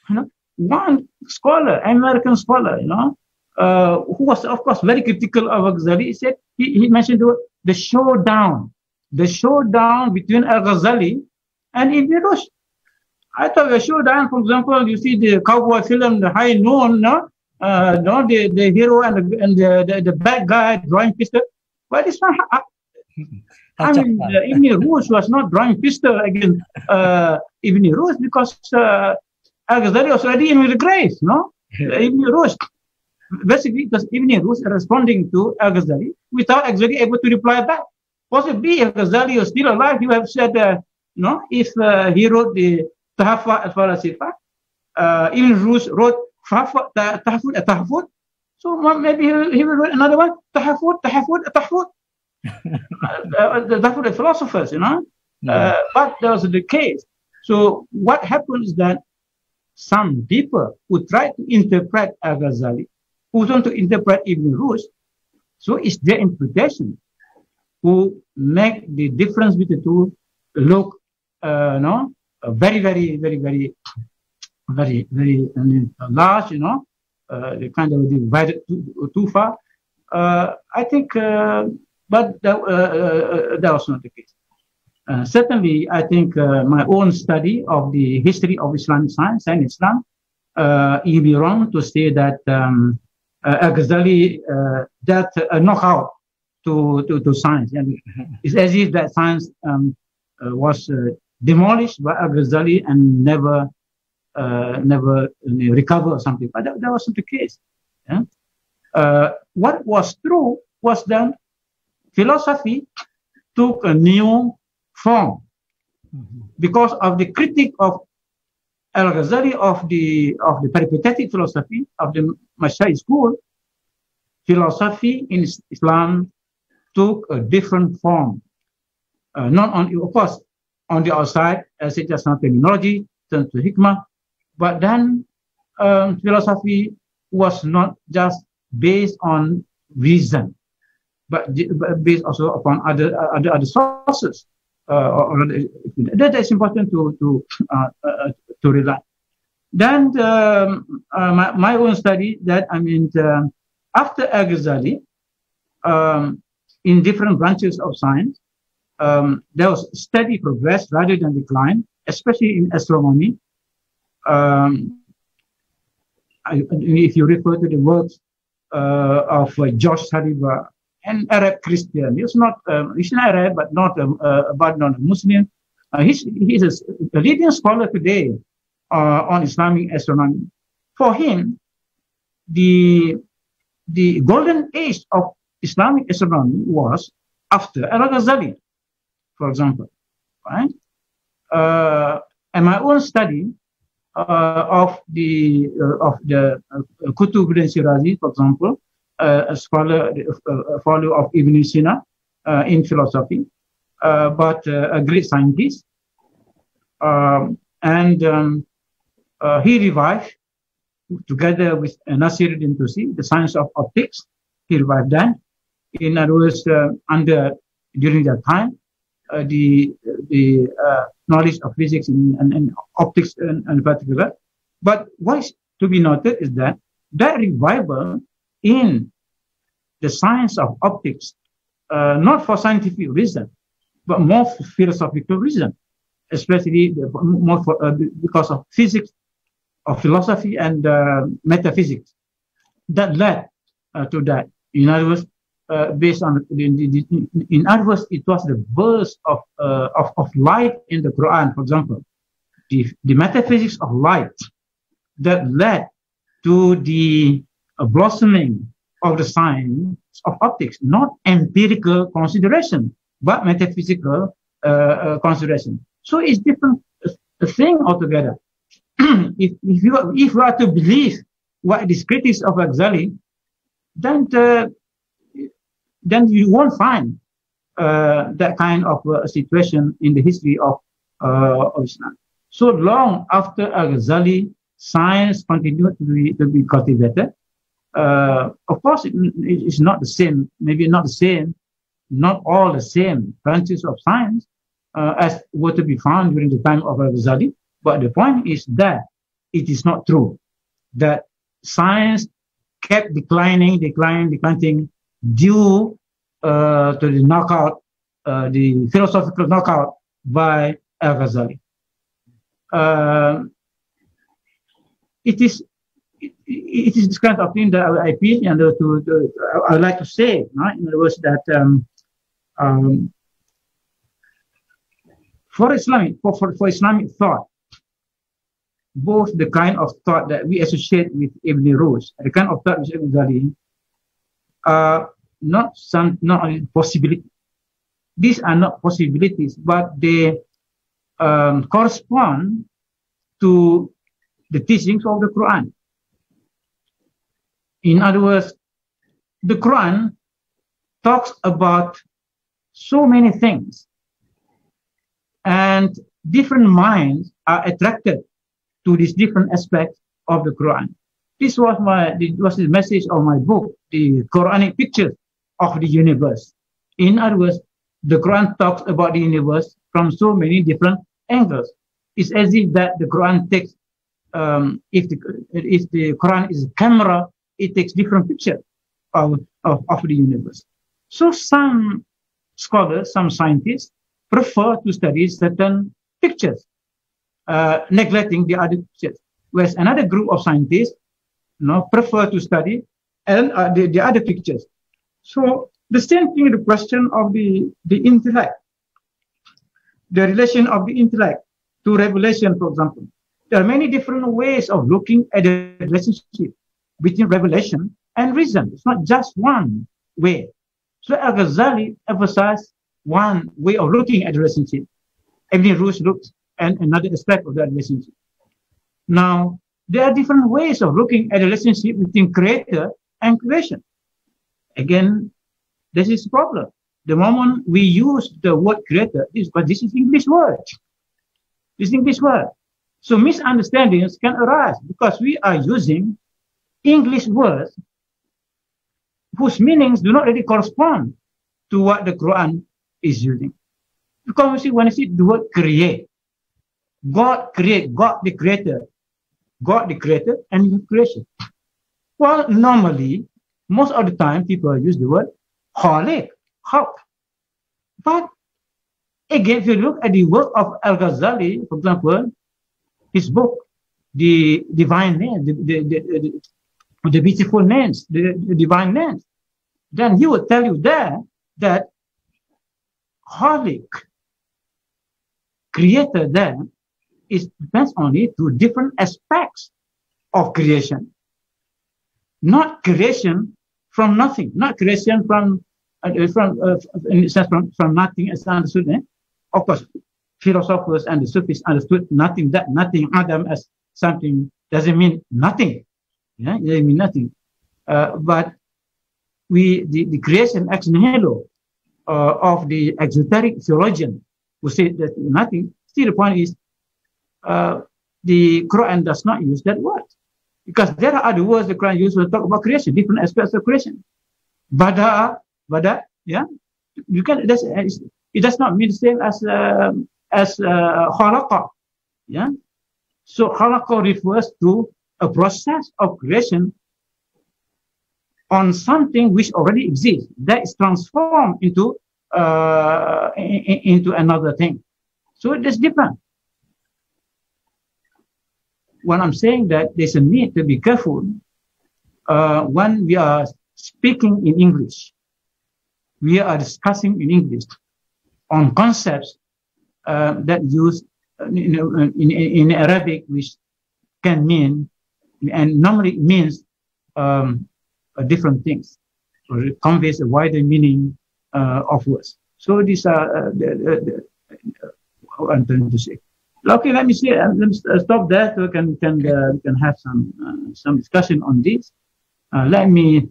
you know one scholar, American scholar, you know, uh, who was of course very critical of Ghazali, he said he, he mentioned the, the showdown, the showdown between Al Ghazali and Ibn Rushd. I thought the showdown, for example, you see the cowboy film, The High Noon, no? uh, no, the, the hero and the, and the, the, the bad guy drawing pistol. But it's not. Uh, I mean, uh, Ibn Rushd was not drawing pistol against uh, Ibn Rushd because uh, Al-Ghazali was already in the grave, no? Ibn Rushd. Basically, because Ibn Rushd responding to Al-Ghazali without actually able to reply back. Possibly, if Ghazali was still alive, he would have said, uh, no, if uh, he wrote the Tahafut al-Falasifa, uh, Ibn Rushd wrote Tahafut, Tahafut. So maybe he will write another one, Tahafut, Tahafut, Tahafut. uh, that were the philosophers, you know. Uh, but that was the case. So what happens is that some people who try to interpret Al-Ghazali, who want to interpret Ibn Rushd, so it's their interpretation who make the difference between the two look, uh, no, very, very, very, very very, very I mean, large, you know, uh, they kind of divided too, too far. Uh, I think, uh, but that, uh, uh, that was not the case. Uh, certainly, I think my own study of the history of Islamic science and Islam, uh, it would be wrong to say that um, Al-Ghazali that knockout to, to, to science. And it's as if that science um, was demolished by Al-Ghazali and never uh, never recover or something. But that, that wasn't the case. Yeah? Uh, what was true was that philosophy took a new form mm-hmm. because of the critique of Al-Ghazali of the of the peripatetic philosophy of the Mashai school. Philosophy in Islam took a different form. Uh, not only, of course, on the outside, as it is not terminology, turn to hikmah, but then um, philosophy was not just based on reason, but, but based also upon other other, other sources. Uh, or, or, that is important to to uh, uh, to realize. Then um, uh, my, my own study that I mean after Al-Ghazali, um, in different branches of science, um, there was steady progress rather than decline, especially in astronomy um, I, if you refer to the works uh, of uh, George Saliba, an Arab Christian, he's not um, he's an Arab, but not a, but not a Muslim. Uh, he's he's a, a, leading scholar today uh, on Islamic astronomy. For him, the the golden age of Islamic astronomy was after Al-Ghazali, for example, right? Uh, and my own study uh, of the uh, of the uh, Qutbuddin Shirazi, for example, a scholar, a follower of Ibn Sina in philosophy, but a great scientist. Um, and um, he revived together with Nasiruddin Tusi, the science of optics. He revived that. In other words, uh, under during that time, uh, the the uh, knowledge of physics and, and, and optics in, in, particular. But what is to be noted is that that revival in the science of optics, uh, not for scientific reason, but more for philosophical reason, especially the, more for, uh, because of physics, of philosophy and uh, metaphysics, that led uh, to that. In other words, uh, based on in, in other words, it was the burst of, uh, of of light in the Quran, for example, the the metaphysics of light that led to the uh, blossoming of the science of optics, not empirical consideration, but metaphysical uh, uh, consideration. So it's different a thing altogether. if if you if you are to believe what these critics of Ghazali, then the, then you won't find uh, that kind of uh, situation in the history of, uh, of Islam. So long after Al-Ghazali, science continued to be, to be cultivated. Uh, of course, it, it's not the same, maybe not the same, not all the same branches of science uh, as were to be found during the time of Al-Ghazali. But the point is that it is not true that science kept declining, declining, declining due uh, to the knockout, uh, the philosophical knockout by Al-Ghazali. Uh, it is it, is this kind of thing that I feel and to, to, I would like to say, right? in other words, that um, um, for Islamic for, for, for Islamic thought, both the kind of thought that we associate with Ibn Rushd, the kind of thought with Ibn Ghazali, are not some not possibility. These are not possibilities, but they um, correspond to the teachings of the Quran. In other words, the Quran talks about so many things, and different minds are attracted to these different aspects of the Quran. This was my this was the message of my book, the Quranic pictures of the universe. In other words, the Quran talks about the universe from so many different angles. It's as if that the Quran takes, um, if the if the Quran is a camera, it takes different pictures of, of, of the universe. So some scholars, some scientists prefer to study certain pictures uh, neglecting the other pictures. Whereas another group of scientists you know, prefer to study and uh, the, the other pictures. So the same thing, the question of the, the intellect, the relation of the intellect to revelation, for example. There are many different ways of looking at the relationship between revelation and reason. It's not just one way. So Al-Ghazali emphasized one way of looking at the relationship. Ibn Rushd looked and another aspect of that relationship. Now, there are different ways of looking at the relationship between creator and creation. Again, this is the problem. The moment we use the word creator, is but this is English word. This English word. So misunderstandings can arise because we are using English words whose meanings do not really correspond to what the Quran is using. Because you see, when you see the word create, God create, God the creator, God the creator and creation. Well, normally, most of the time, people use the word Khalik, help. But again, if you look at the work of Al-Ghazali, for example, his book, the divine names, the, the, the, the, beautiful names, the, the divine names, then he will tell you there that Khalik, creator there, it depends only to different aspects of creation. Not creation from nothing, not creation from uh, from uh, in sense from, from nothing as understood. Eh? Of course, philosophers and the Sufis understood nothing that nothing Adam as something doesn't mean nothing. Yeah, it doesn't mean nothing. Uh, but we the, the creation ex nihilo uh, of the exoteric theologian who said that nothing. Still, the point is uh, the Quran does not use that word. Because there are other words the Quran uses to talk about creation, different aspects of creation. Bada, bada, yeah. You can, that's, it does not mean the same as uh, as uh, khalaqa. Yeah. So khalaqa refers to a process of creation on something which already exists that is transformed into uh, into another thing. So it is different. When I'm saying that there's a need to be careful uh, when we are speaking in English, we are discussing in English on concepts uh, that use in, in, in, Arabic, which can mean and normally means um, different things, or it conveys a wider meaning uh, of words. So these are uh, the, the, the, what I'm trying to say. Okay, let me see. Uh, let me stop there so we can can uh, can have some uh, some discussion on this. Uh, let me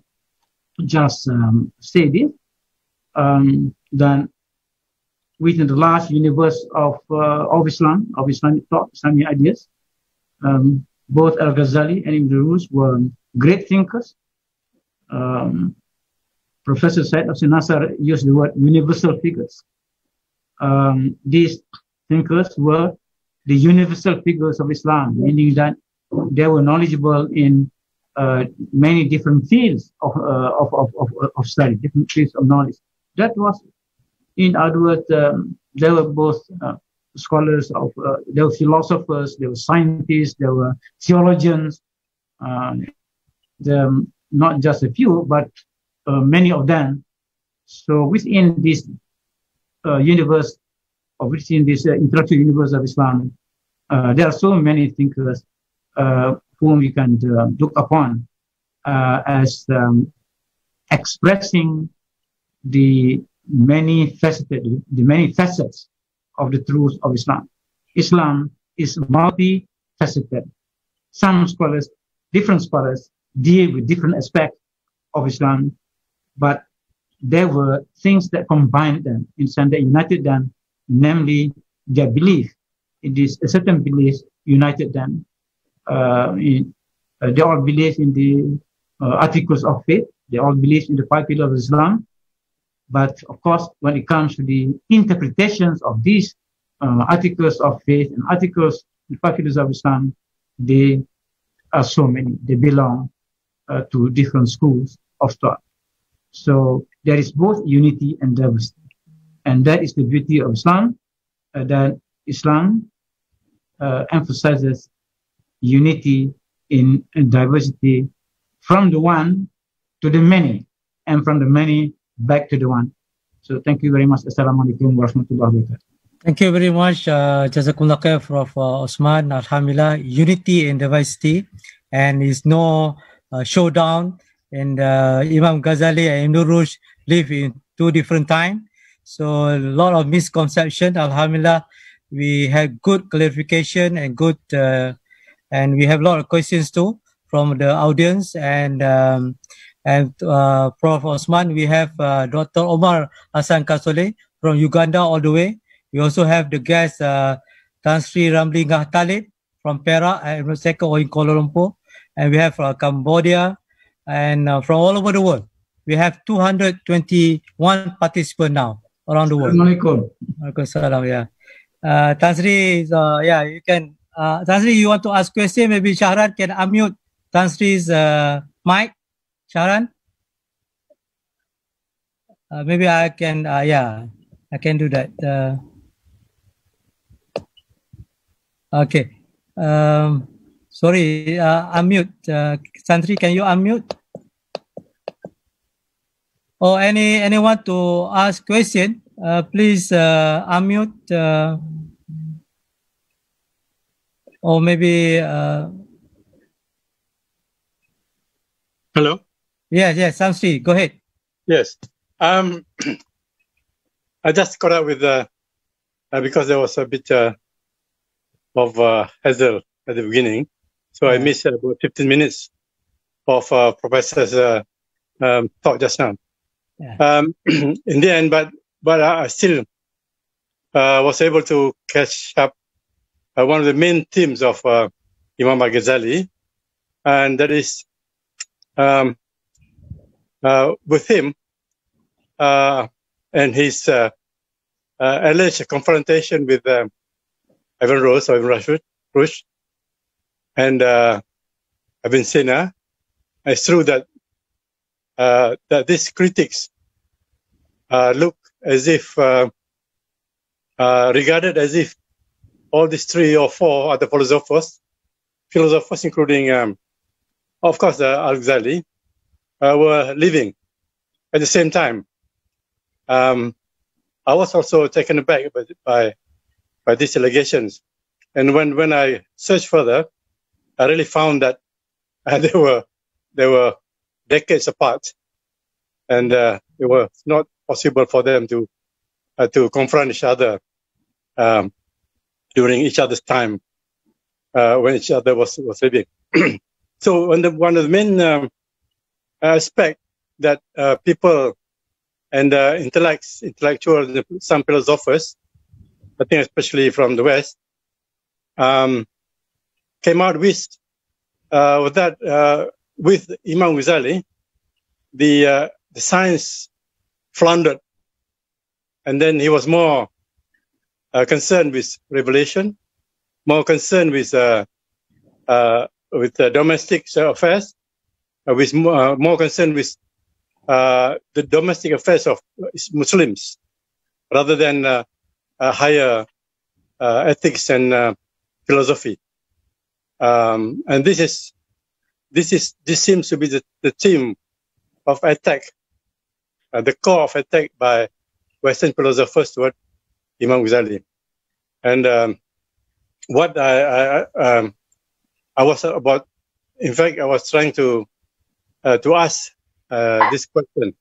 just um, say this. Um, then within the large universe of uh, of Islam, of Islamic thought, Islamic ideas, um, both Al Ghazali and Ibn Rushd were great thinkers. Um, Professor Seyyed Hossein Nasr used the word universal figures. Um, these thinkers were the universal figures of Islam, meaning that they were knowledgeable in uh, many different fields of, uh, of, of, of, of, study, different fields of knowledge. That was, in other words, um, they were both uh, scholars of, uh, they were philosophers, they were scientists, they were theologians, uh, not just a few, but uh, many of them. So within this universe, or within this intellectual universe of Islam, there are so many thinkers whom we can uh, look upon uh, as um, expressing the many faceted, the many facets of the truth of Islam. Islam is multifaceted. Some scholars, different scholars, deal with different aspects of Islam, but there were things that combined them in some that united them, namely their belief. It is a certain belief united them uh, in, uh, they all believe in the uh, articles of faith. They all believe in the five pillars of Islam. But of course, when it comes to the interpretations of these articles of faith and articles, the five pillars of Islam, they are so many. They belong to different schools of thought. So there is both unity and diversity. And that is the beauty of Islam, uh, that Islam uh, emphasizes unity in, diversity from the one to the many and from the many back to the one. So thank you very much. Assalamualaikum warahmatullahi wabarakatuh. Thank you very much, uh, Jazakumullah khair, Prof. Uh, Osman. Alhamdulillah, unity in diversity, and is no uh, showdown. And uh, Imam Ghazali and Ibn Rushd live in two different time. So a lot of misconception. Alhamdulillah, we had good clarification and good uh, and we have a lot of questions too from the audience and um, and uh, Prof. Osman, we have uh, Dr. Omar Hassan Kasule from Uganda all the way. We also have the guest uh, Tan Sri Ramli Ngah Talib from Perak and Second or in Kuala Lumpur. And we have uh, Cambodia and uh, from all over the world. We have 221 participants now around the world. Assalamualaikum. Waalaikumsalam, yeah. Uh, Tan Sri, uh, yeah, you can uh, Tansri, you want to ask question? Maybe Shahran can unmute Tansri's uh, mic. Shahran? Uh, maybe I can, uh, yeah, I can do that. Uh, okay. Um, sorry, uh, unmute. Uh, Tansri, can you unmute? Or any anyone to ask question, uh, please uh, unmute. Uh, or maybe uh, hello? Yeah yeah Tan Sri, go ahead. Yes. Um i just got up with uh, uh because there was a bit uh, of uh hassle at the beginning. So i missed about 15 minutes of uh, professor's uh, um, talk just now yeah. um in the end but but i still uh, was able to catch up uh, one of the main themes of uh, Imam Al-Ghazali, and that is um, uh, with him uh, and his uh, alleged confrontation with um, Ivan Rose Ivan Rashid, Rush and uh, Ibn Sina. It's true that uh, that these critics uh, look as if uh, uh, regarded as if all these three or four other philosophers, philosophers including, um, of course, uh, Al-Ghazali, uh, were living at the same time. Um, I was also taken aback by, by, by these allegations. And when, when I searched further, I really found that uh, they were they were decades apart, and uh, it was not possible for them to uh, to confront each other um, during each other's time uh, when each other was was living. so one of, the, one of the main um, aspect that uh, people and uh, intellects, intellectuals, some philosophers, I think especially from the West, um, came out with uh, with that uh, with Imam Ghazali, the uh, the science floundered, and then he was more uh, concerned with revelation, more concerned with uh, uh, with domestic affairs, with more, more concerned with the domestic affairs of Muslims, rather than higher ethics and philosophy. Um, and this is this is this seems to be the, the theme of attack, uh, the core of attack by Western philosophers toward Imam Ghazali. And um, what I I, um, I was about, in fact, I was trying to uh, to ask uh, this question,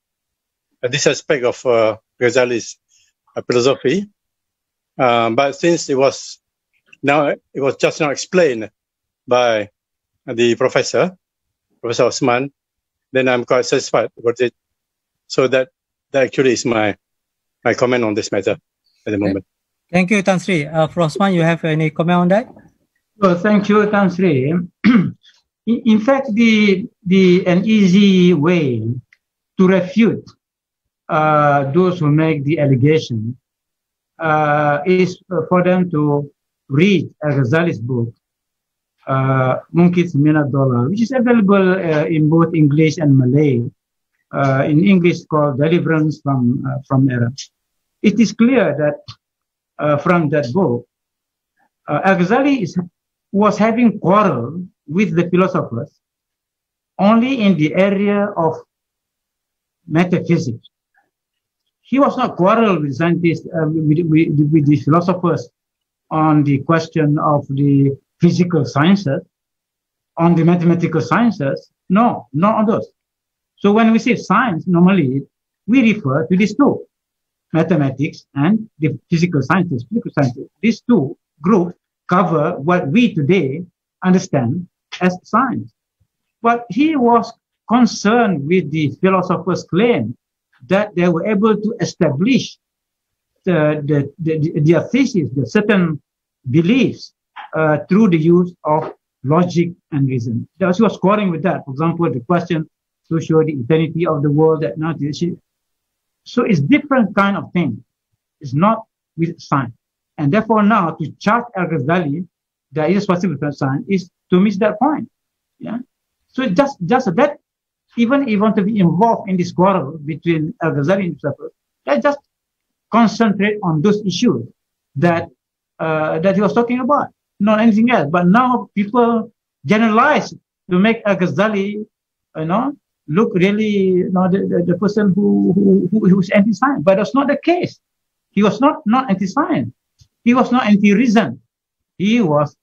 uh, this aspect of uh, Ghazali's uh, philosophy. Um, but since it was now it was just now explained by the professor, Professor Osman, then I'm quite satisfied with it. So that, that actually is my my comment on this matter at the moment. Thank you, Tan Sri. Uh, Osman, you have any comment on that? Well, thank you, Tan Sri. in, in fact, the the an easy way to refute uh, those who make the allegation uh, is for them to read Ghazali's book, uh, Munqidh which is available uh, in both English and Malay. Uh, in English called Deliverance from, uh, from Error. It is clear that uh, from that book, uh, Al-Ghazali is, was having quarrel with the philosophers only in the area of metaphysics. He was not quarrel with scientists, uh, with, with, with the philosophers on the question of the physical sciences, on the mathematical sciences. No, not on those. So when we say science, normally we refer to these two, mathematics and the physical sciences, physical sciences. These two groups cover what we today understand as science. But he was concerned with the philosopher's claim that they were able to establish uh, the, the, the, their thesis, the certain beliefs uh, through the use of logic and reason. He was scoring with that. For example, the question to show the eternity of the world that not so it's different kind of thing. It's not with science. And therefore now to charge Al-Ghazali that is possible with science is to miss that point. Yeah. So just just that even if you want to be involved in this quarrel between Al-Ghazali and himself, let's just concentrate on those issues that uh, that he was talking about, not anything else. But now people generalize to make Al-Ghazali, you know, look really you know, the, the, the person who, who, who, who was anti-science. But that's not the case. He was not, not anti-science. He was not anti-reason. He was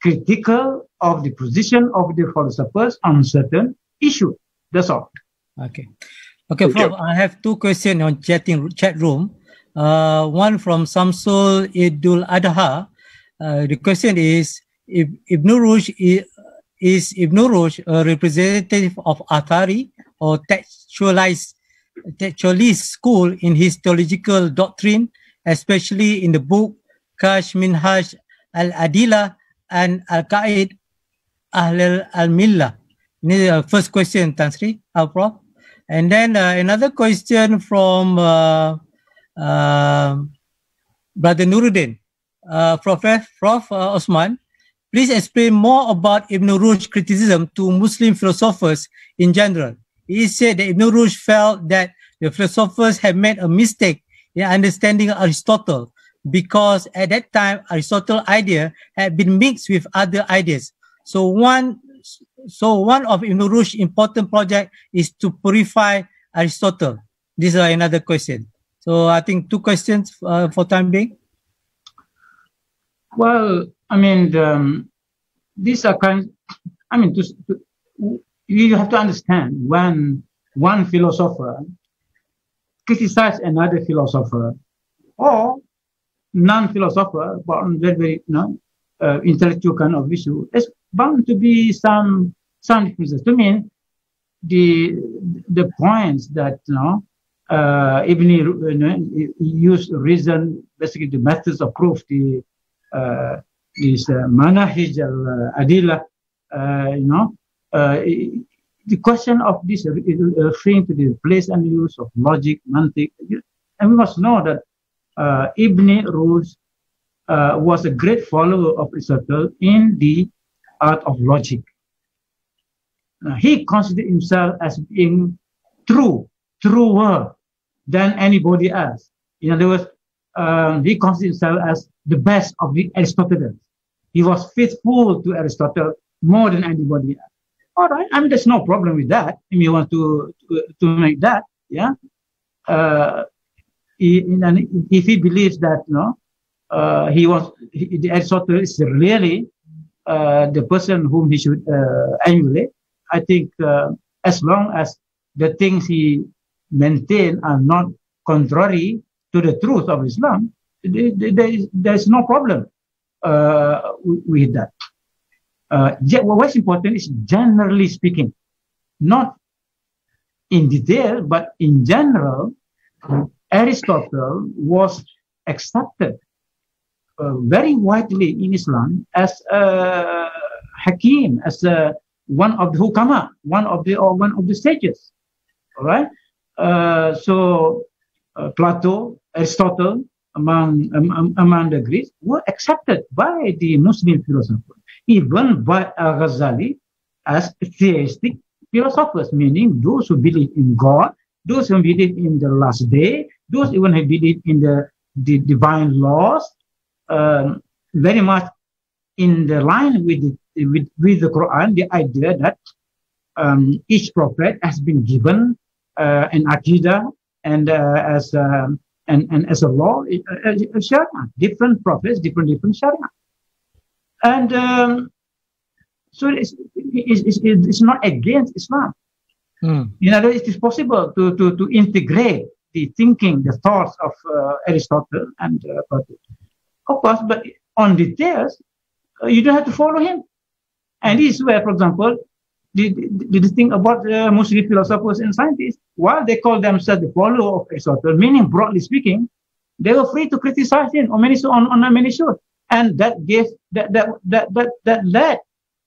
critical of the position of the philosophers on certain issues. That's all. Okay. Okay, Prof, I have two questions on chatting chat room. Uh, one from Samsul Idul Adha. Uh, the question is, if Ibn Rushd is, Ibn Rushd a representative of Athari or textualized, textualist school in his theological doctrine, especially in the book Kash Minhaj al-Adila and Al-Qaid Ahl al-Millah? The first question, Tan Sri, our Prof. And then uh, another question from uh, um, Brother Nuruddin. Uh, Prof. Prof. Uh, Osman, please explain more about Ibn Rushd's criticism to Muslim philosophers in general. He said that Ibn Rushd felt that the philosophers had made a mistake in understanding Aristotle because at that time Aristotle's idea had been mixed with other ideas. So one so one of Ibn Rushd's important project is to purify Aristotle. This is another question. So I think two questions uh, for time being. Well, I mean, um, these are kind. I mean, to, to, you have to understand when one philosopher criticizes another philosopher, or non-philosopher, but on very, very you know, uh, intellectual kind of issue, there's bound to be some some differences. To me, the the points that you know, uh, Ibn know, used reason, basically the methods of proof, the uh, this uh, manahij al adila, uh, you know, the question of this referring to the place and use of logic, mantik, and we must know that uh, Ibn Rushd uh, was a great follower of Aristotle in the art of logic. He considered himself as being true, truer than anybody else. In other words, um, he considered himself as the best of the Aristotelians. He was faithful to Aristotle more than anybody else. All right, I mean, there's no problem with that. If you want to to, to make that, yeah. Uh, if he believes that you know, uh, he was he, Aristotle is really uh, the person whom he should uh, emulate, I think uh, as long as the things he maintain are not contrary to the truth of Islam, there's no problem uh, with that. Uh, what's important is generally speaking, not in detail, but in general, Aristotle was accepted uh, very widely in Islam as a hakim, as a, one of the hukama, one of the or one of the sages. All right. Uh, so uh, Plato, Aristotle, among um, among the Greeks, were accepted by the Muslim philosophers, even by Al-Ghazali as theistic philosophers, meaning those who believe in God, those who believe in the last day, those even who believe in the, the divine laws, um, very much in the line with, the, with, with the Quran, the idea that um, each prophet has been given uh, an aqidah and uh, as um, and, and as a law, a, a sharia. Different prophets, different different sharia, and um, so it's, it's, it's, not against Islam. Mm. In other words, it is possible to, to, to integrate the thinking, the thoughts of uh, Aristotle and uh, Plato. Of course, but on details, uh, you don't have to follow him. And this is where, for example, the, the, the thing about uh, Muslim philosophers and scientists, while they call themselves the follower of Aristotle, meaning broadly speaking, they were free to criticize him on many on, on many shows. And that gave that that that that, that led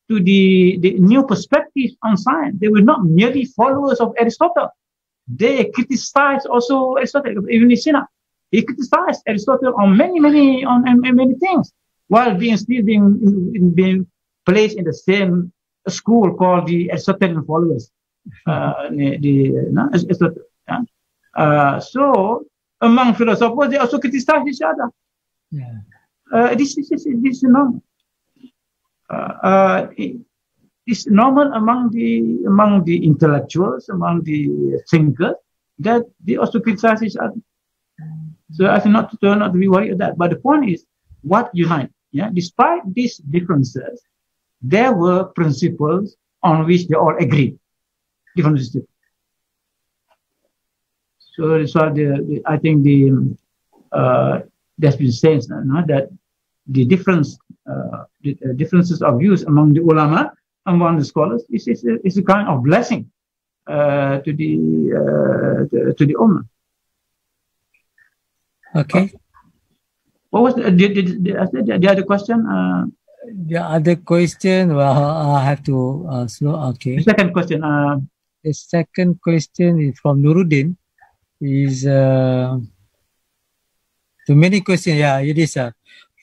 to the, the new perspective on science. They were not merely followers of Aristotle. They criticized also Aristotle, Ibn Sina. He criticized Aristotle on many, many, on, on many things, while being still being, being placed in the same school called the Aristotelian followers. Uh, no, Aristotle, yeah. uh, so among philosophers, they also criticize each other. Yeah. Uh, this, this, this, this is normal. Uh, uh, it's normal among the among the intellectuals, among the thinkers, that they also criticize each other. So I think not to not to be worried about that. But the point is, what unite? Yeah, despite these differences, there were principles on which they all agreed. Differences. So, so the, the, I think the uh, there's been said no, that the difference uh, the, uh, differences of views among the ulama among the scholars is is, is a kind of blessing uh, to the uh, to the ummah. Okay. What was the, the, the, the other question? Uh, the other question, well, I have to uh, slow. Okay. The second question. Uh, the second question is from Nuruddin. Is uh, Too many questions. Yeah, it is. Uh,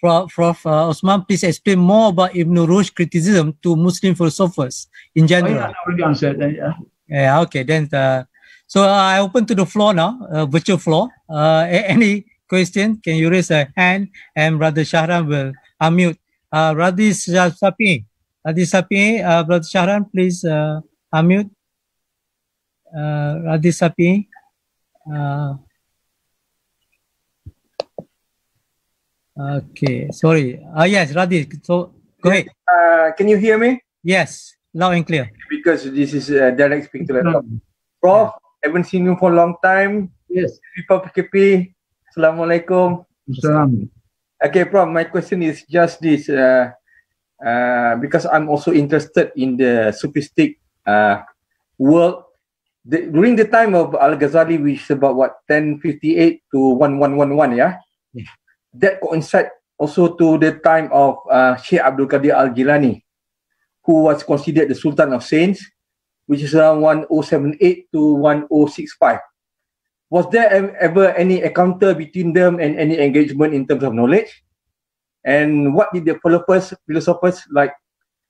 Prof, Prof uh, Osman, please explain more about Ibn Rushd criticism to Muslim philosophers in general. Oh, yeah, I already answered. uh, yeah. Yeah, okay. Then, uh, so I open to the floor now, uh, virtual floor. Uh, any question? Can you raise a hand? And Brother Shahran will unmute. Uh, Radhi Sapi, Radhi Sapi, uh, Brother Shahran, please uh, unmute. Uh, Radhi Sapi. Uh, okay, sorry. Uh, yes, Radhi. So go ahead. Uh, can you hear me? Yes, loud and clear. Because this is a direct speaking to laptop. Prof, haven't seen you for a long time. Yes. People PKP. Assalamualaikum. Salam. Okay, Prof, my question is just this. Uh, uh, because I'm also interested in the Sufistic uh, world. The, during the time of Al Ghazali, which is about what 1058 to 1111, yeah? Yeah. That coincide also to the time of uh, Sheikh Abdul Qadir Al Jilani, who was considered the Sultan of Saints, which is around 1078 to 1065. Was there ever any encounter between them and any engagement in terms of knowledge? And what did the philosophers, philosophers like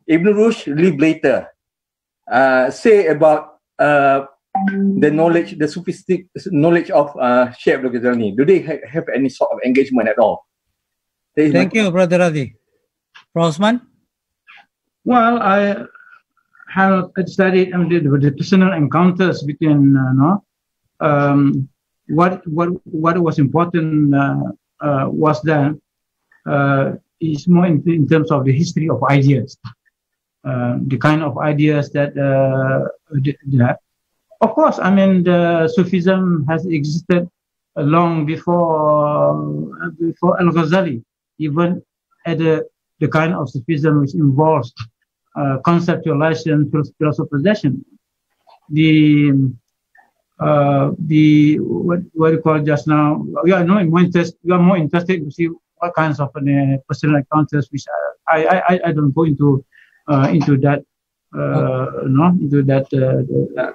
Ibn Rushd lived later uh, say about uh, the knowledge, the Sufistic knowledge of uh, Sheikh Abdul Ghazali? Do they ha- have any sort of engagement at all? That is my Thank you, Brother Radhi. Prof. Osman? Well, I have studied um, the, the personal encounters between, uh, no, um, what what what was important uh, uh, was that uh, is more in, in terms of the history of ideas, uh, the kind of ideas that uh, that. Of course, I mean the Sufism has existed long before uh, before Al Ghazali, even at the the kind of Sufism which involves uh, conceptualization, philosophization. The uh, the what what do you call just now? We are not more interested. We are more interested to see what kinds of uh, personal encounters, which I I I, I don't go into uh, into that. Uh, no, into that. Uh,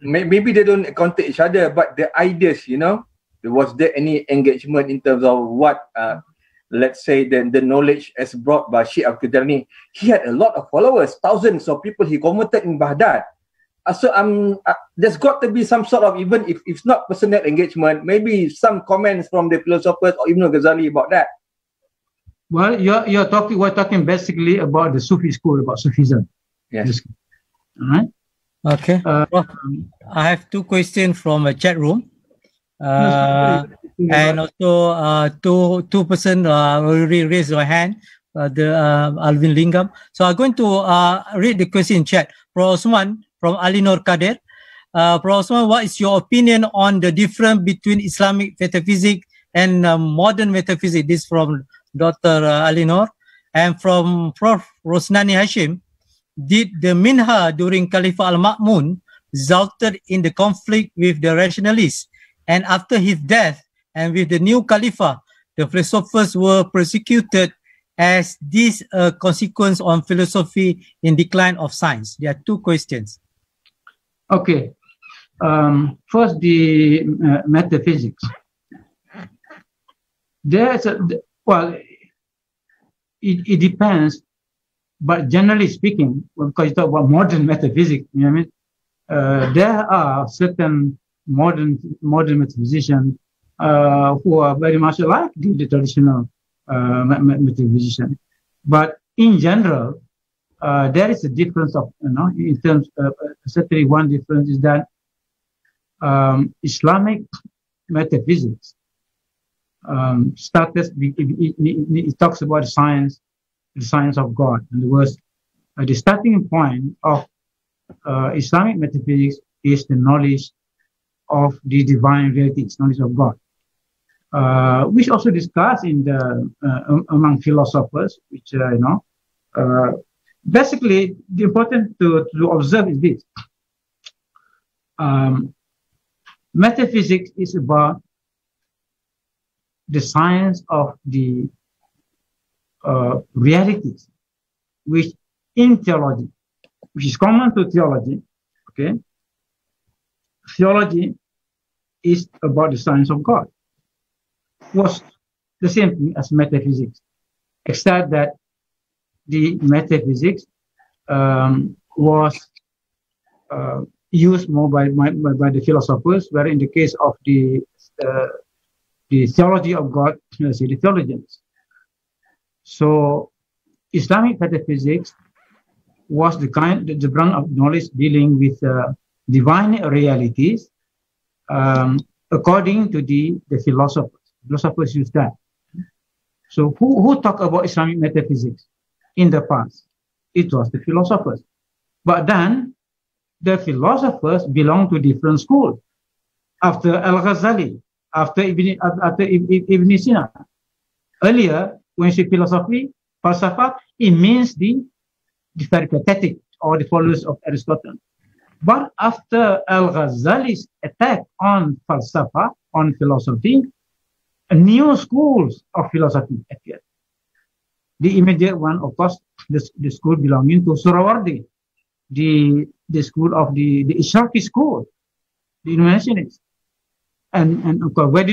maybe they don't encounter each other, but the ideas, you know, was there any engagement in terms of what, uh, let's say, the, the knowledge as brought by Sheikh Ghani? He had a lot of followers, thousands of people he converted in Baghdad. Uh, so um, uh, there's got to be some sort of, even if it's not personal engagement, maybe some comments from the philosophers or Ibn Ghazali about that. well, you're you're talking. We're talking basically about the Sufi school, about Sufism. Yes. All right. Okay. Uh, Prof, I have two questions from a chat room. Uh, and also uh, two two person uh, already raised their hand. Uh, the uh, Alvin Lingam. So I'm going to uh, read the question in chat. Pro Osman from Alinor Kader. Uh, Pro Osman, what is your opinion on the difference between Islamic metaphysics and uh, modern metaphysics? This from Dr. Uh, Ali And from Prof. Rosnani Hashim, did the Mihna during Caliphate al-Ma'mun resulted in the conflict with the rationalists? And after his death and with the new Caliph, the philosophers were persecuted as this a consequence on philosophy in decline of science? There are two questions. Okay. Um, first, the uh, metaphysics. There's a, well, it, it depends, but generally speaking, because you talk about modern metaphysics, you know what I mean? Uh, there are certain modern modern metaphysicians uh, who are very much like the, the traditional uh, me- me- metaphysician. But in general, uh, there is a difference of, you know, in terms of, uh, certainly one difference is that um, Islamic metaphysics um, started, it, it, it talks about science, the science of God. In other words, uh, the starting point of uh, Islamic metaphysics is the knowledge of the divine realities, knowledge of God. Uh, which also discussed in the uh, among philosophers, which uh, you know, uh, basically the important to, to observe is this: um, metaphysics is about the science of the uh, realities, which in theology, which is common to theology, okay, theology is about the science of God. was the same thing as metaphysics, except that the metaphysics um, was uh, used more by, by, by the philosophers, where in the case of the uh, the theology of God, let's say the theologians. So Islamic metaphysics was the kind, the, branch of knowledge dealing with uh, divine realities um, according to the, the philosophers. Philosophers use that. So who, who talked about Islamic metaphysics in the past? It was the philosophers. But then the philosophers belong to different schools. After Al-Ghazali, after Ibn, after Ibn Sina. Earlier, when say philosophy, falsafa, it means the, the peripatetic or the followers of Aristotle. But after Al-Ghazali's attack on falsafa, on philosophy, new schools of philosophy appeared. The immediate one, of course, the, the school belonging to Suhrawardi, the, the school of the, the Ishraqi school, the Illuminationists. And, and of course, where they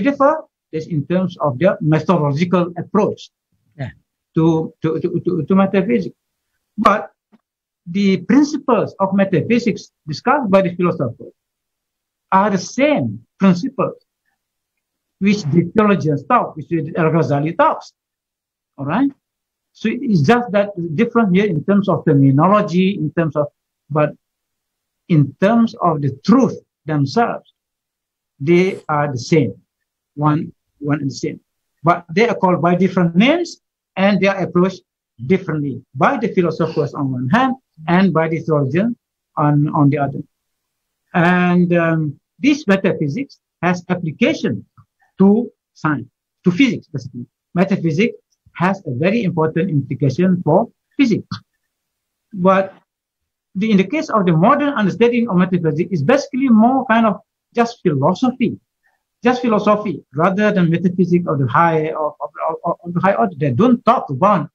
in terms of their methodological approach yeah. to, to, to, to, metaphysics. But the principles of metaphysics discussed by the philosophers are the same principles which the theologians talk, which Al Ghazali talks. All right. So it's just that different here in terms of terminology, in terms of, but in terms of the truth themselves, they are the same, one, one and the same. But they are called by different names and they are approached differently by the philosophers on one hand and by the theologian on, on the other. And um, this metaphysics has application to science, to physics, basically. Metaphysics has a very important implication for physics. But the, in the case of the modern understanding of metaphysics, is basically more kind of just philosophy, just philosophy, rather than metaphysics of the high of, of, of, of the high order. They don't talk about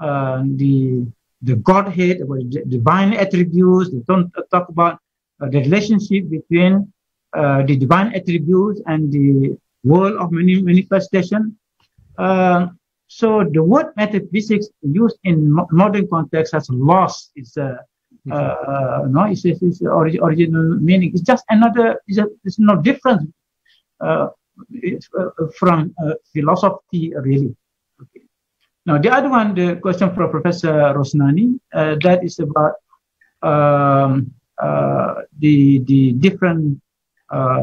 uh, the the Godhead, about the divine attributes. They don't talk about uh, the relationship between uh, the divine attributes and the world of many manifestation. Uh, so the word metaphysics used in mo- modern context has lost its uh, uh, uh, no, it's, it's, original meaning. It's just another. It's, a, it's no different uh from uh, philosophy, really. Okay. Now the other one, the question from Professor Rosnani, uh, that is about um, the the different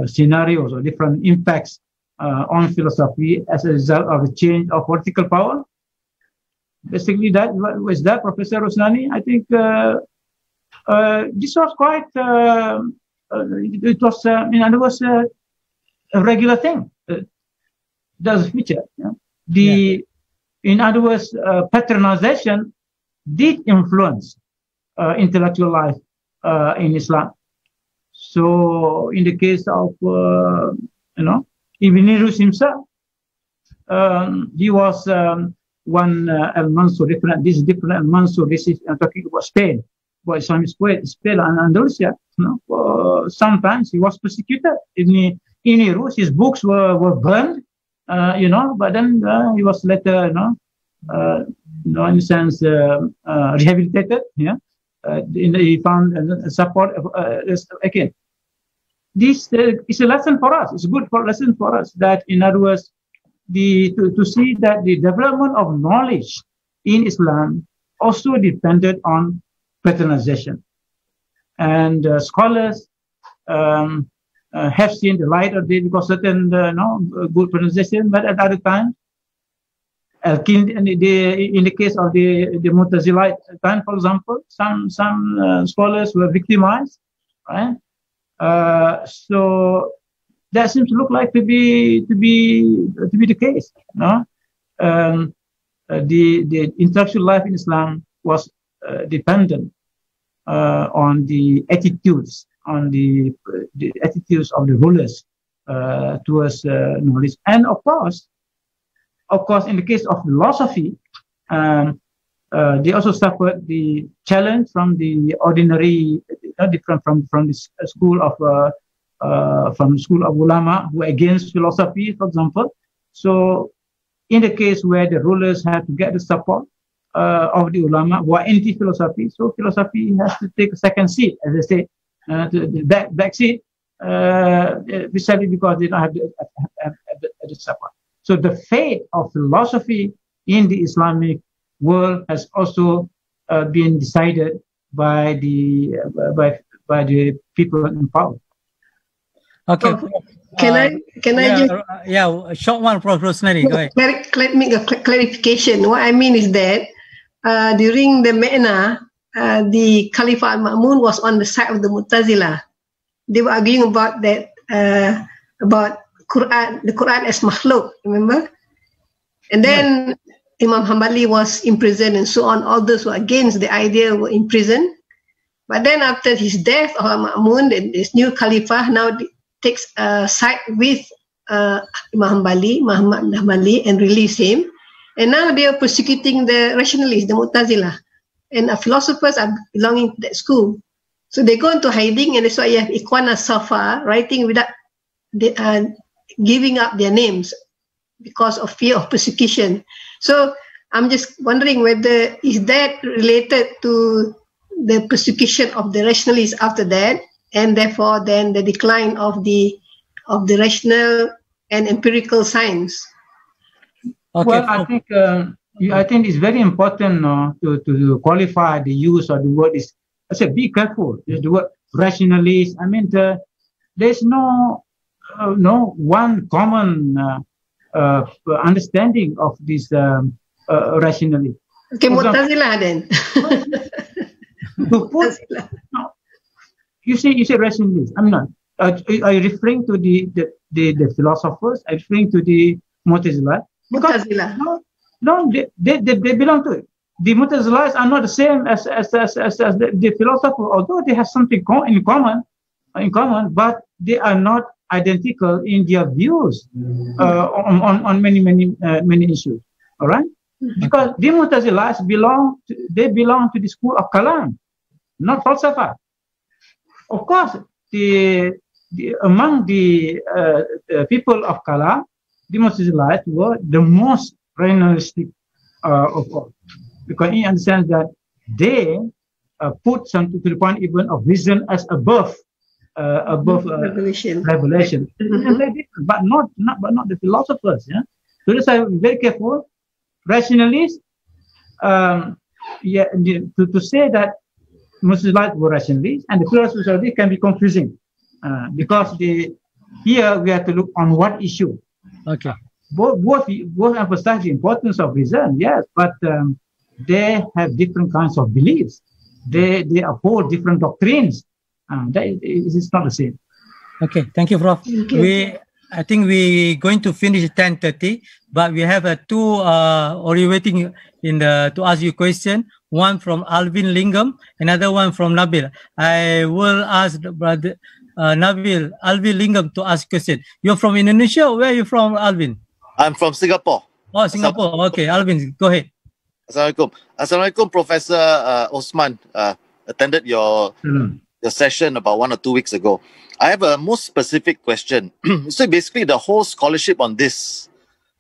scenarios or different impacts on philosophy as a result of the change of political power. Basically, that was that, Professor Rosnani. I think uh, this was quite, uh, uh, it was, in other words, a regular thing. That's a feature. Yeah? The, yeah. in other words, patronization did influence intellectual life in Islam. So in the case of, uh, you know, Ibn Rushd himself, um, he was um, one uh, Al-Mansur, different, this is different Al-Mansur, this is, I'm talking about Spain for Islamic Spain and Andalusia. You know, sometimes he was persecuted. In, in Rus, his books were, were burned, uh, you know, but then uh, he was later, you know, uh, you know, in a sense, uh, uh, rehabilitated. Yeah, uh, in, he found support again. This is a lesson for us. It's a good for lesson for us that, in other words, the to, to see that the development of knowledge in Islam also depended on patronization. And scholars um, uh, have seen the light of this because certain uh, no, good pronunciation, but at other times, uh, in the, in the case of the, the Mutazilite time, for example, some, some uh, scholars were victimized, right? Uh, so that seems to look like to be, to be, to be the case, no? Um, uh, the, the intellectual life in Islam was dependent uh, on the attitudes, on the, the attitudes of the rulers uh, towards knowledge. And of course, of course, in the case of philosophy, um, uh, they also suffered the challenge from the ordinary, uh, different from from the school of uh, from the school of ulama who against philosophy, for example, So, in the case where the rulers have to get the support uh, of the ulama who are anti-philosophy, so philosophy has to take a second seat, as I say, uh, the, the back, back seat, uh, precisely because they don't have the, have, have, have the, the support. So the fate of philosophy in the Islamic world has also uh, been decided by the uh, by by the people in power. Okay. Can I can I yeah, just uh, yeah, a short one, Prof. Rosnani. Go ahead. clar- clar- make a clarification? What I mean is that uh, during the Mihna, uh, the Caliph al-Ma'mun was on the side of the Mu'tazila. They were arguing about that uh, about Quran, the Quran as makhluk, remember? And then Imam Hanbali was imprisoned and so on. All those who were against the idea were in prison. But then after his death of Ma'mun, then this new Khalifah now takes a side with uh, Imam Hanbali, Muhammad Hanbali, and release him. And now they are persecuting the rationalists, the Mu'tazilah. And uh, philosophers are belonging to that school. So they go into hiding, and that's why you have Ikhwan Safa writing without the, uh, giving up their names because of fear of persecution. So I'm just wondering whether is that related to the persecution of the rationalists after that, and therefore then the decline of the of the rational and empirical science. Okay. well, I think uh, yeah, I think it's very important uh, to, to qualify the use of the word. Is I said be careful. The word rationalist. I mean, the, there's no uh, no one common uh, uh, understanding of this um, uh, rationalist. Okay, Mu'tazilah then. To put you say you say rationalist. I'm not. Uh, are you referring to the the, the, the philosophers? Are you referring to the Mu'tazila? No, no, they, they, they, belong to it. The Mu'tazilas are not the same as as as, as, as the, the philosopher, although they have something co- in common, in common, but they are not identical in their views uh, on, on on many many uh, many issues. All right, because the Mu'tazilas belong to, they belong to the school of Kalam, not falsafa. Of course, the, the among the uh, uh, people of Kalam, the Mu'tazilas were the most rationalistic uh, of all, because he understands that they uh, put something to the point even of reason as above uh, above uh, Revolution. revelation, Mhm. But not not but not the philosophers. Yeah, so that's why be very careful. Rationalists, um, yeah, to, to say that Muslims were rationalists and the philosophers of this can be confusing uh, because the here we have to look on what issue. okay. Both both both emphasize the importance of reason, yes, but um, they have different kinds of beliefs. They they uphold different doctrines. Uh, that is, is not the same. Okay, thank you, Prof. Thank you. We, I think we going to finish at ten thirty, but we have uh, two uh, already waiting in the to ask you question. One from Alvin Lingam, another one from Nabil. I will ask the brother uh, Nabil Alvin Lingam to ask question. You're from Indonesia. Where are you from, Alvin? I'm from Singapore. Oh, Singapore. Okay, Alvin, go ahead. Assalamualaikum. Assalamualaikum, Professor uh, Osman. Uh, attended your Hmm. your session about one or two weeks ago. I have a more specific question. so basically, the whole scholarship on this,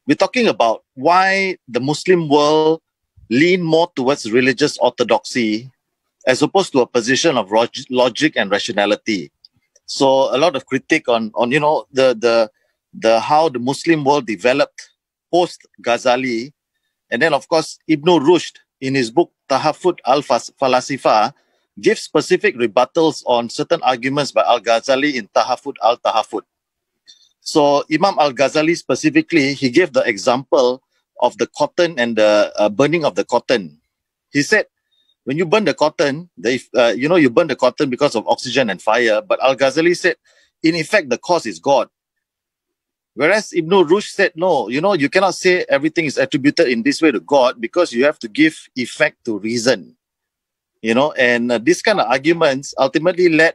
we're talking about why the Muslim world lean more towards religious orthodoxy as opposed to a position of log- logic and rationality. So a lot of critique on on you know the the the how the Muslim world developed post Ghazali, and then of course Ibn Rushd in his book Tahafut al Falasifa gives specific rebuttals on certain arguments by Al Ghazali in Tahafut al Tahafut. So Imam Al Ghazali specifically, he gave the example of the cotton and the uh, burning of the cotton. He said, when you burn the cotton, they, uh, you know, you burn the cotton because of oxygen and fire. But Al Ghazali said, in effect, the cause is God. Whereas Ibn Rushd said, no, you know, you cannot say everything is attributed in this way to God because you have to give effect to reason. You know, and uh, this kind of arguments ultimately led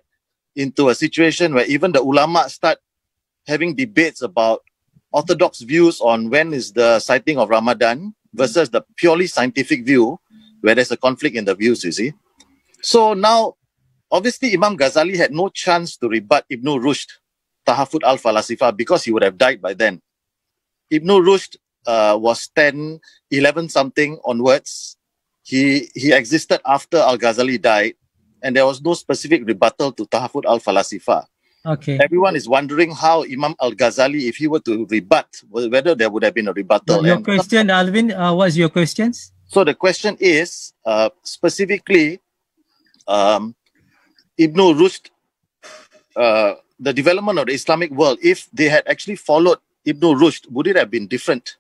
into a situation where even the ulama start having debates about orthodox views on when is the sighting of Ramadan versus the purely scientific view, where there's a conflict in the views, you see. So now, obviously, Imam Ghazali had no chance to rebut Ibn Rushd, Tahafut al Falasifa, because he would have died by then. Ibn Rushd uh, was 10, 11 something onwards. He, he existed after Al Ghazali died, and there was no specific rebuttal to Tahafut al Falasifa. Okay. Everyone is wondering how Imam Al Ghazali, if he were to rebut, whether there would have been a rebuttal. Your And- question, Alvin, uh, what's your questions? so the question is uh, specifically um, Ibn Rushd, uh, the development of the Islamic world, if they had actually followed Ibn Rushd, would it have been different?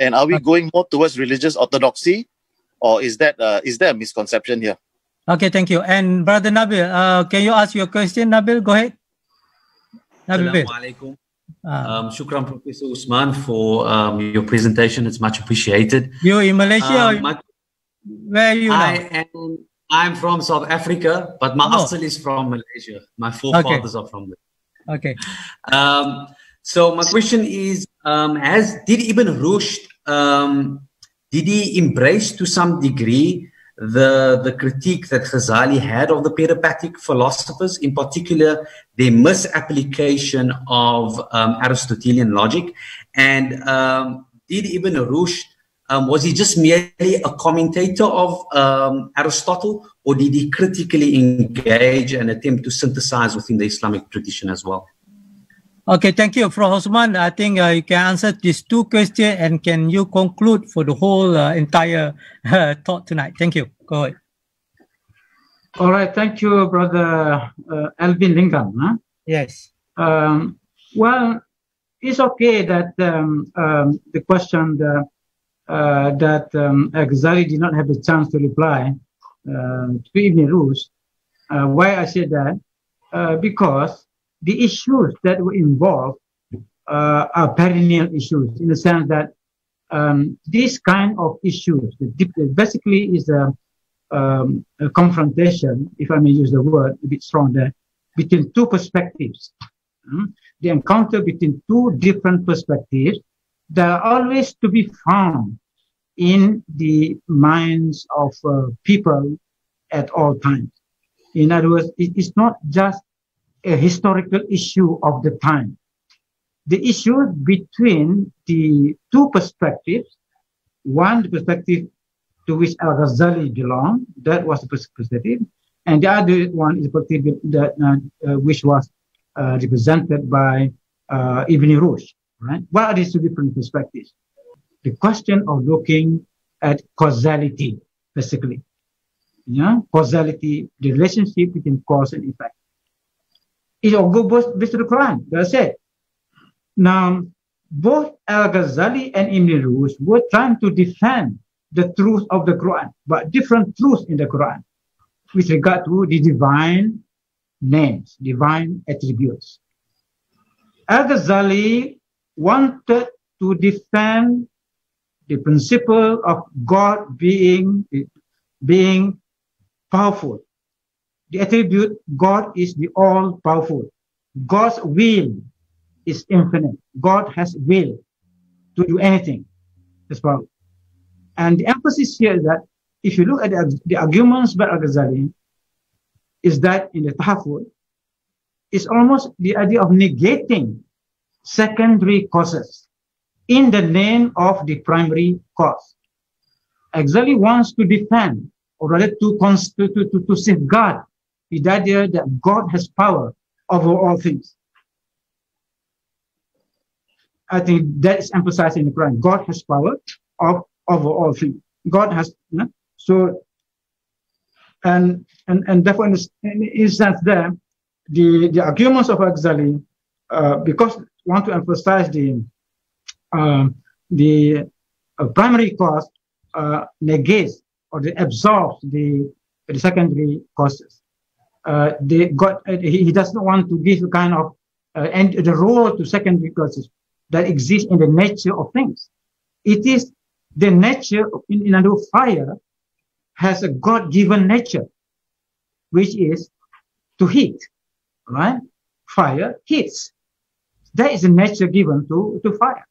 And are we going more towards religious orthodoxy, or is that uh, is there a misconception here? Okay, thank you. And Brother Nabil, uh, can you ask your question, Nabil? Go ahead. Nabil. Assalamualaikum. Um, shukran, Professor Usman, for um, your presentation. It's much appreciated. you in Malaysia? Um, or my- where are you now? I am I'm from South Africa, but my Oh. is from Malaysia. My forefathers are from there. Okay. Um, so my question is, um, has did Ibn Rushd um, did he embrace to some degree the the critique that Ghazali had of the peripatetic philosophers, in particular their misapplication of um, Aristotelian logic, and um, did Ibn Rushd um, was he just merely a commentator of um, Aristotle, or did he critically engage and attempt to synthesize within the Islamic tradition as well? Okay, thank you, Prof. Osman. I think uh, you can answer these two questions and can you conclude for the whole uh, entire uh, talk tonight? Thank you. Go ahead. All right, thank you, brother uh, Alvin Lingam. Huh? Yes. Um, well, it's okay that um, um, the question uh, uh, that um, Ghazali did not have the chance to reply uh, to Ibn Rushd. Uh, why I said that? Uh, because the issues that were involved uh, are perennial issues in the sense that um, this kind of issues, basically is a, um, a confrontation, if I may use the word a bit strong there, between two perspectives. Hmm? The encounter between two different perspectives that are always to be found in the minds of uh, people at all times. In other words, it is not just a historical issue of the time. The issue between the two perspectives, one the perspective to which Al-Ghazali belonged, that was the perspective, and the other one is the perspective that, uh, uh, which was uh, represented by uh, Ibn Rushd, right? What are these two different perspectives? The question of looking at causality, basically. Yeah, causality, the relationship between cause and effect. It all goes based to the Quran, that's it. Now, both Al-Ghazali and Ibn Rushd were trying to defend the truth of the Quran, but different truths in the Quran with regard to the divine names, divine attributes. Al-Ghazali wanted to defend the principle of God being, being powerful. The attribute God is the all powerful. God's will is infinite. God has will to do anything. That's powerful. And the emphasis here is that if you look at the, the arguments by Al-Ghazali, is that in the Tahafut, it's almost the idea of negating secondary causes in the name of the primary cause. Ghazali wants to defend, or rather to, to, to, to, safeguard the idea that God has power over all things. I think that is emphasized in the Quran. God has power of, over all things. God has, you know, so, and, and, and therefore in, this, there, the, the arguments of Ghazali, uh, because want to emphasize the, um, the uh, primary cause, uh, negates or they absorbs the, the secondary causes. Uh, they got, uh, he, he does not want to give a kind of, uh, and the role to secondary causes that exist in the nature of things. It is the nature, of, in, in fire has a God-given nature, which is to heat, right? Fire heats. That is a nature given to, to fire.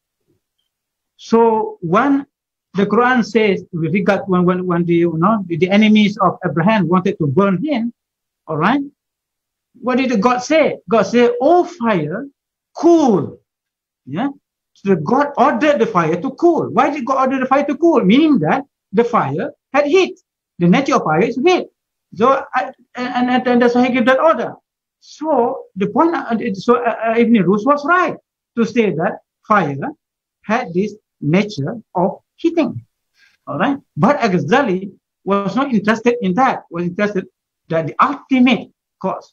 So when the Quran says, with regard when, when, when the, you know, the, the enemies of Abraham wanted to burn him, all right? What did God say? God said, oh fire, cool. Yeah. So God ordered the fire to cool. Why did God order the fire to cool? Meaning that the fire had heat. The nature of fire is heat. So, I, and, and, and that's why he gave that order. So the point, so uh, uh, Ibn Rushd was right to say that fire had this nature of heating. All right. But Al-Ghazali was not interested in that, was interested that the ultimate cause.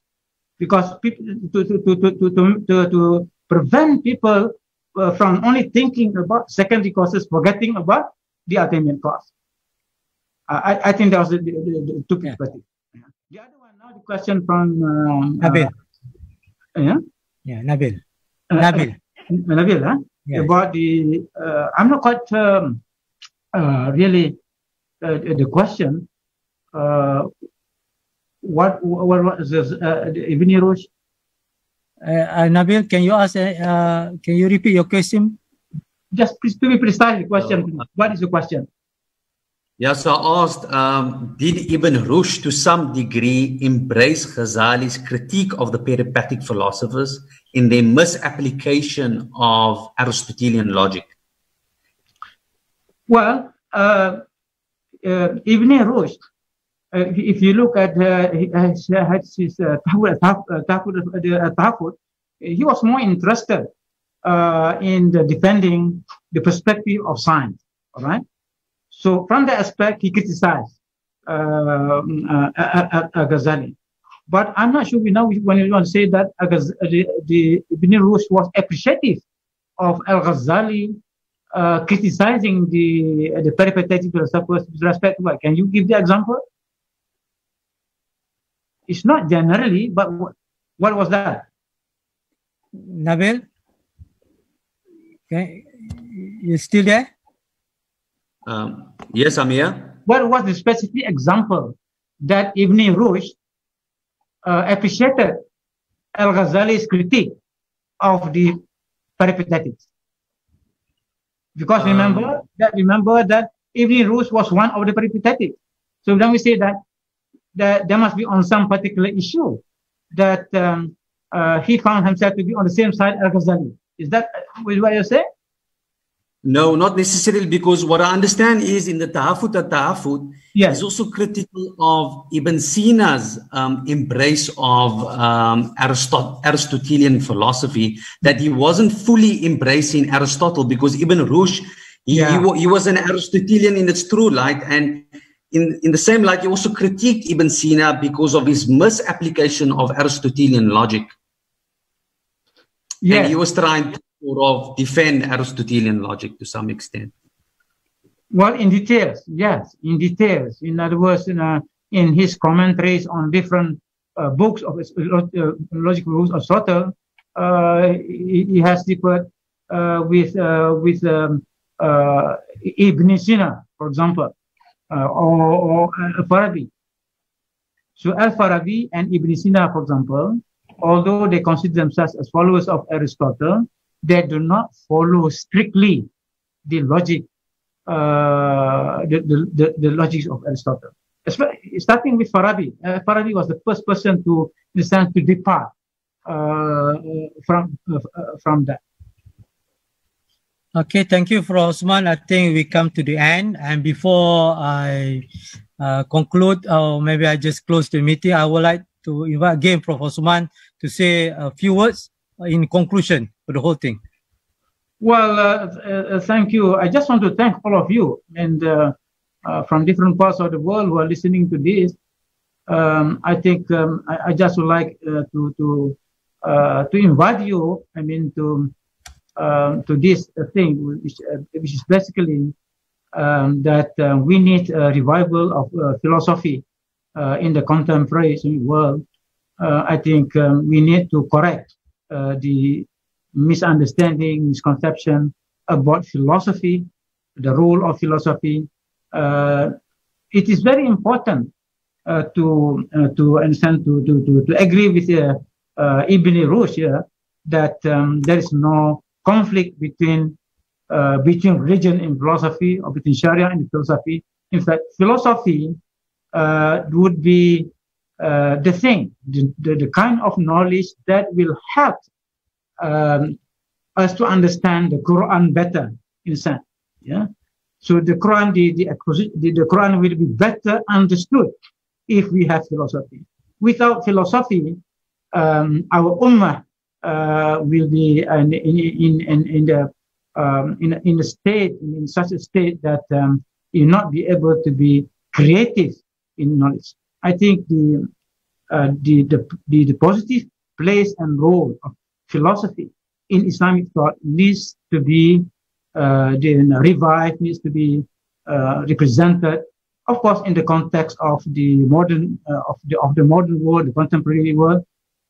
Because people, to, to, to, to, to, to, to prevent people uh, from only thinking about secondary causes, forgetting about the ultimate cause. Uh, I, I think that was the, the, the, the two perspectives. Yeah. The other one now, the question from um, Nabil. Uh, yeah, Yeah, Nabil. Uh, Nabil. uh, Nabil, huh? Yeah. about the. Uh, I'm not quite um, uh, really uh, the question. Uh, what what was this, uh, Ibn Rushd? Uh, uh, Nabil, can you ask? Uh, uh, can you repeat your question? Just please to be precise, the question. please. What is the question? Yeah, so I asked, um, did Ibn Rushd to some degree embrace Ghazali's critique of the peripatetic philosophers in their misapplication of Aristotelian logic? Well, uh, uh, Ibn Rushd, uh, if- you look at uh, his, uh, his uh, Tahafut, he was more interested in defending the perspective of science. All right. So from that aspect, he criticized uh, uh, uh, uh, Ghazali. But I'm not sure we know when you want to say that uh, the, the Ibn Rushd was appreciative of Al Ghazali uh, criticizing the the peripatetic philosophers with respect to what? Can you give the example? It's not generally, but what, what was that? Nabil? Okay. You still there? Um, yes, I'm here. What was the specific example that Ibn Rushd uh, appreciated Al Ghazali's critique of the peripatetics? Because Um, remember that remember that Ibn Rushd was one of the peripatetics. So then we say that that there must be on some particular issue that um, uh, he found himself to be on the same side as Ghazali. Is that what you say? No, not necessarily, because what I understand is in the Tahafut al Tahafut, Yes. He's also critical of Ibn Sina's um, embrace of um, Aristot- Aristotelian philosophy, that he wasn't fully embracing Aristotle because Ibn Rushd, he, he, Yeah. wa- he was an Aristotelian in its true light. And in, in the same light, he also critiqued Ibn Sina because of his misapplication of Aristotelian logic. And he was trying to sort of defend Aristotelian logic to some extent. Well, in details, yes, in details. In other words, in, uh, in his commentaries on different uh, books of uh, logical books of Aristotle, uh, he, he has differed uh, with uh, with um, Ibn Sina, for example, or, or Farabi. So Al Farabi and Ibn Sina, for example, although they consider themselves as followers of Aristotle, they do not follow strictly the logic uh, the, the, the, the logics of Aristotle. Starting with Farabi. Uh, Farabi was the first person to, in a sense, to depart uh, from uh, from that. Okay, thank you for Osman. I think we come to the end. And before I uh, conclude, or maybe I just close the meeting, I would like to invite again Prof. Osman to say a few words in conclusion the whole thing. Well, uh, uh, thank you. I just want to thank all of you and uh, uh, from different parts of the world who are listening to this. Um, I think um, I, I just would like to to to invite you. I mean to um, to this thing, which, which is basically um, that we need a revival of philosophy in the contemporary world. Uh, I think um, we need to correct uh, the misunderstanding, misconception about philosophy, the role of philosophy. Uh, it is very important uh, to uh, to understand to to to, to agree with uh, uh, Ibn Rushd here that um, there is no conflict between uh, between religion and philosophy or between Sharia and philosophy. In fact, philosophy uh, would be uh, the thing, the, the, the kind of knowledge that will help um, us to understand the Quran better in sense. Yeah. So the Quran, the, the, the, the Quran will be better understood if we have philosophy. Without philosophy, um, our ummah uh, will be in, in, in, in the um, in, in a state, in such a state that um, you not be able to be creative in knowledge. I think the, uh, the, the, the, the positive place and role of philosophy in Islamic thought needs to be uh, revived, needs to be uh, represented, of course, in the context of the modern uh, of the of the modern world, the contemporary world.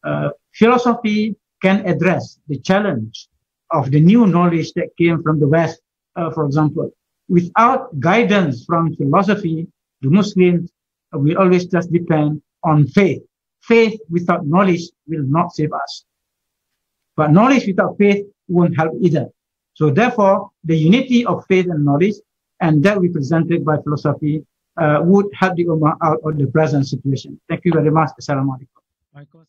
Uh, philosophy can address the challenge of the new knowledge that came from the West, uh, for example. Without guidance from philosophy, the Muslims will always just depend on faith. Faith without knowledge will not save us. But knowledge without faith won't help either. So therefore, the unity of faith and knowledge, and that represented by philosophy, uh, would help the Ummah out of the present situation. Thank you very much. Assalamu alaikum.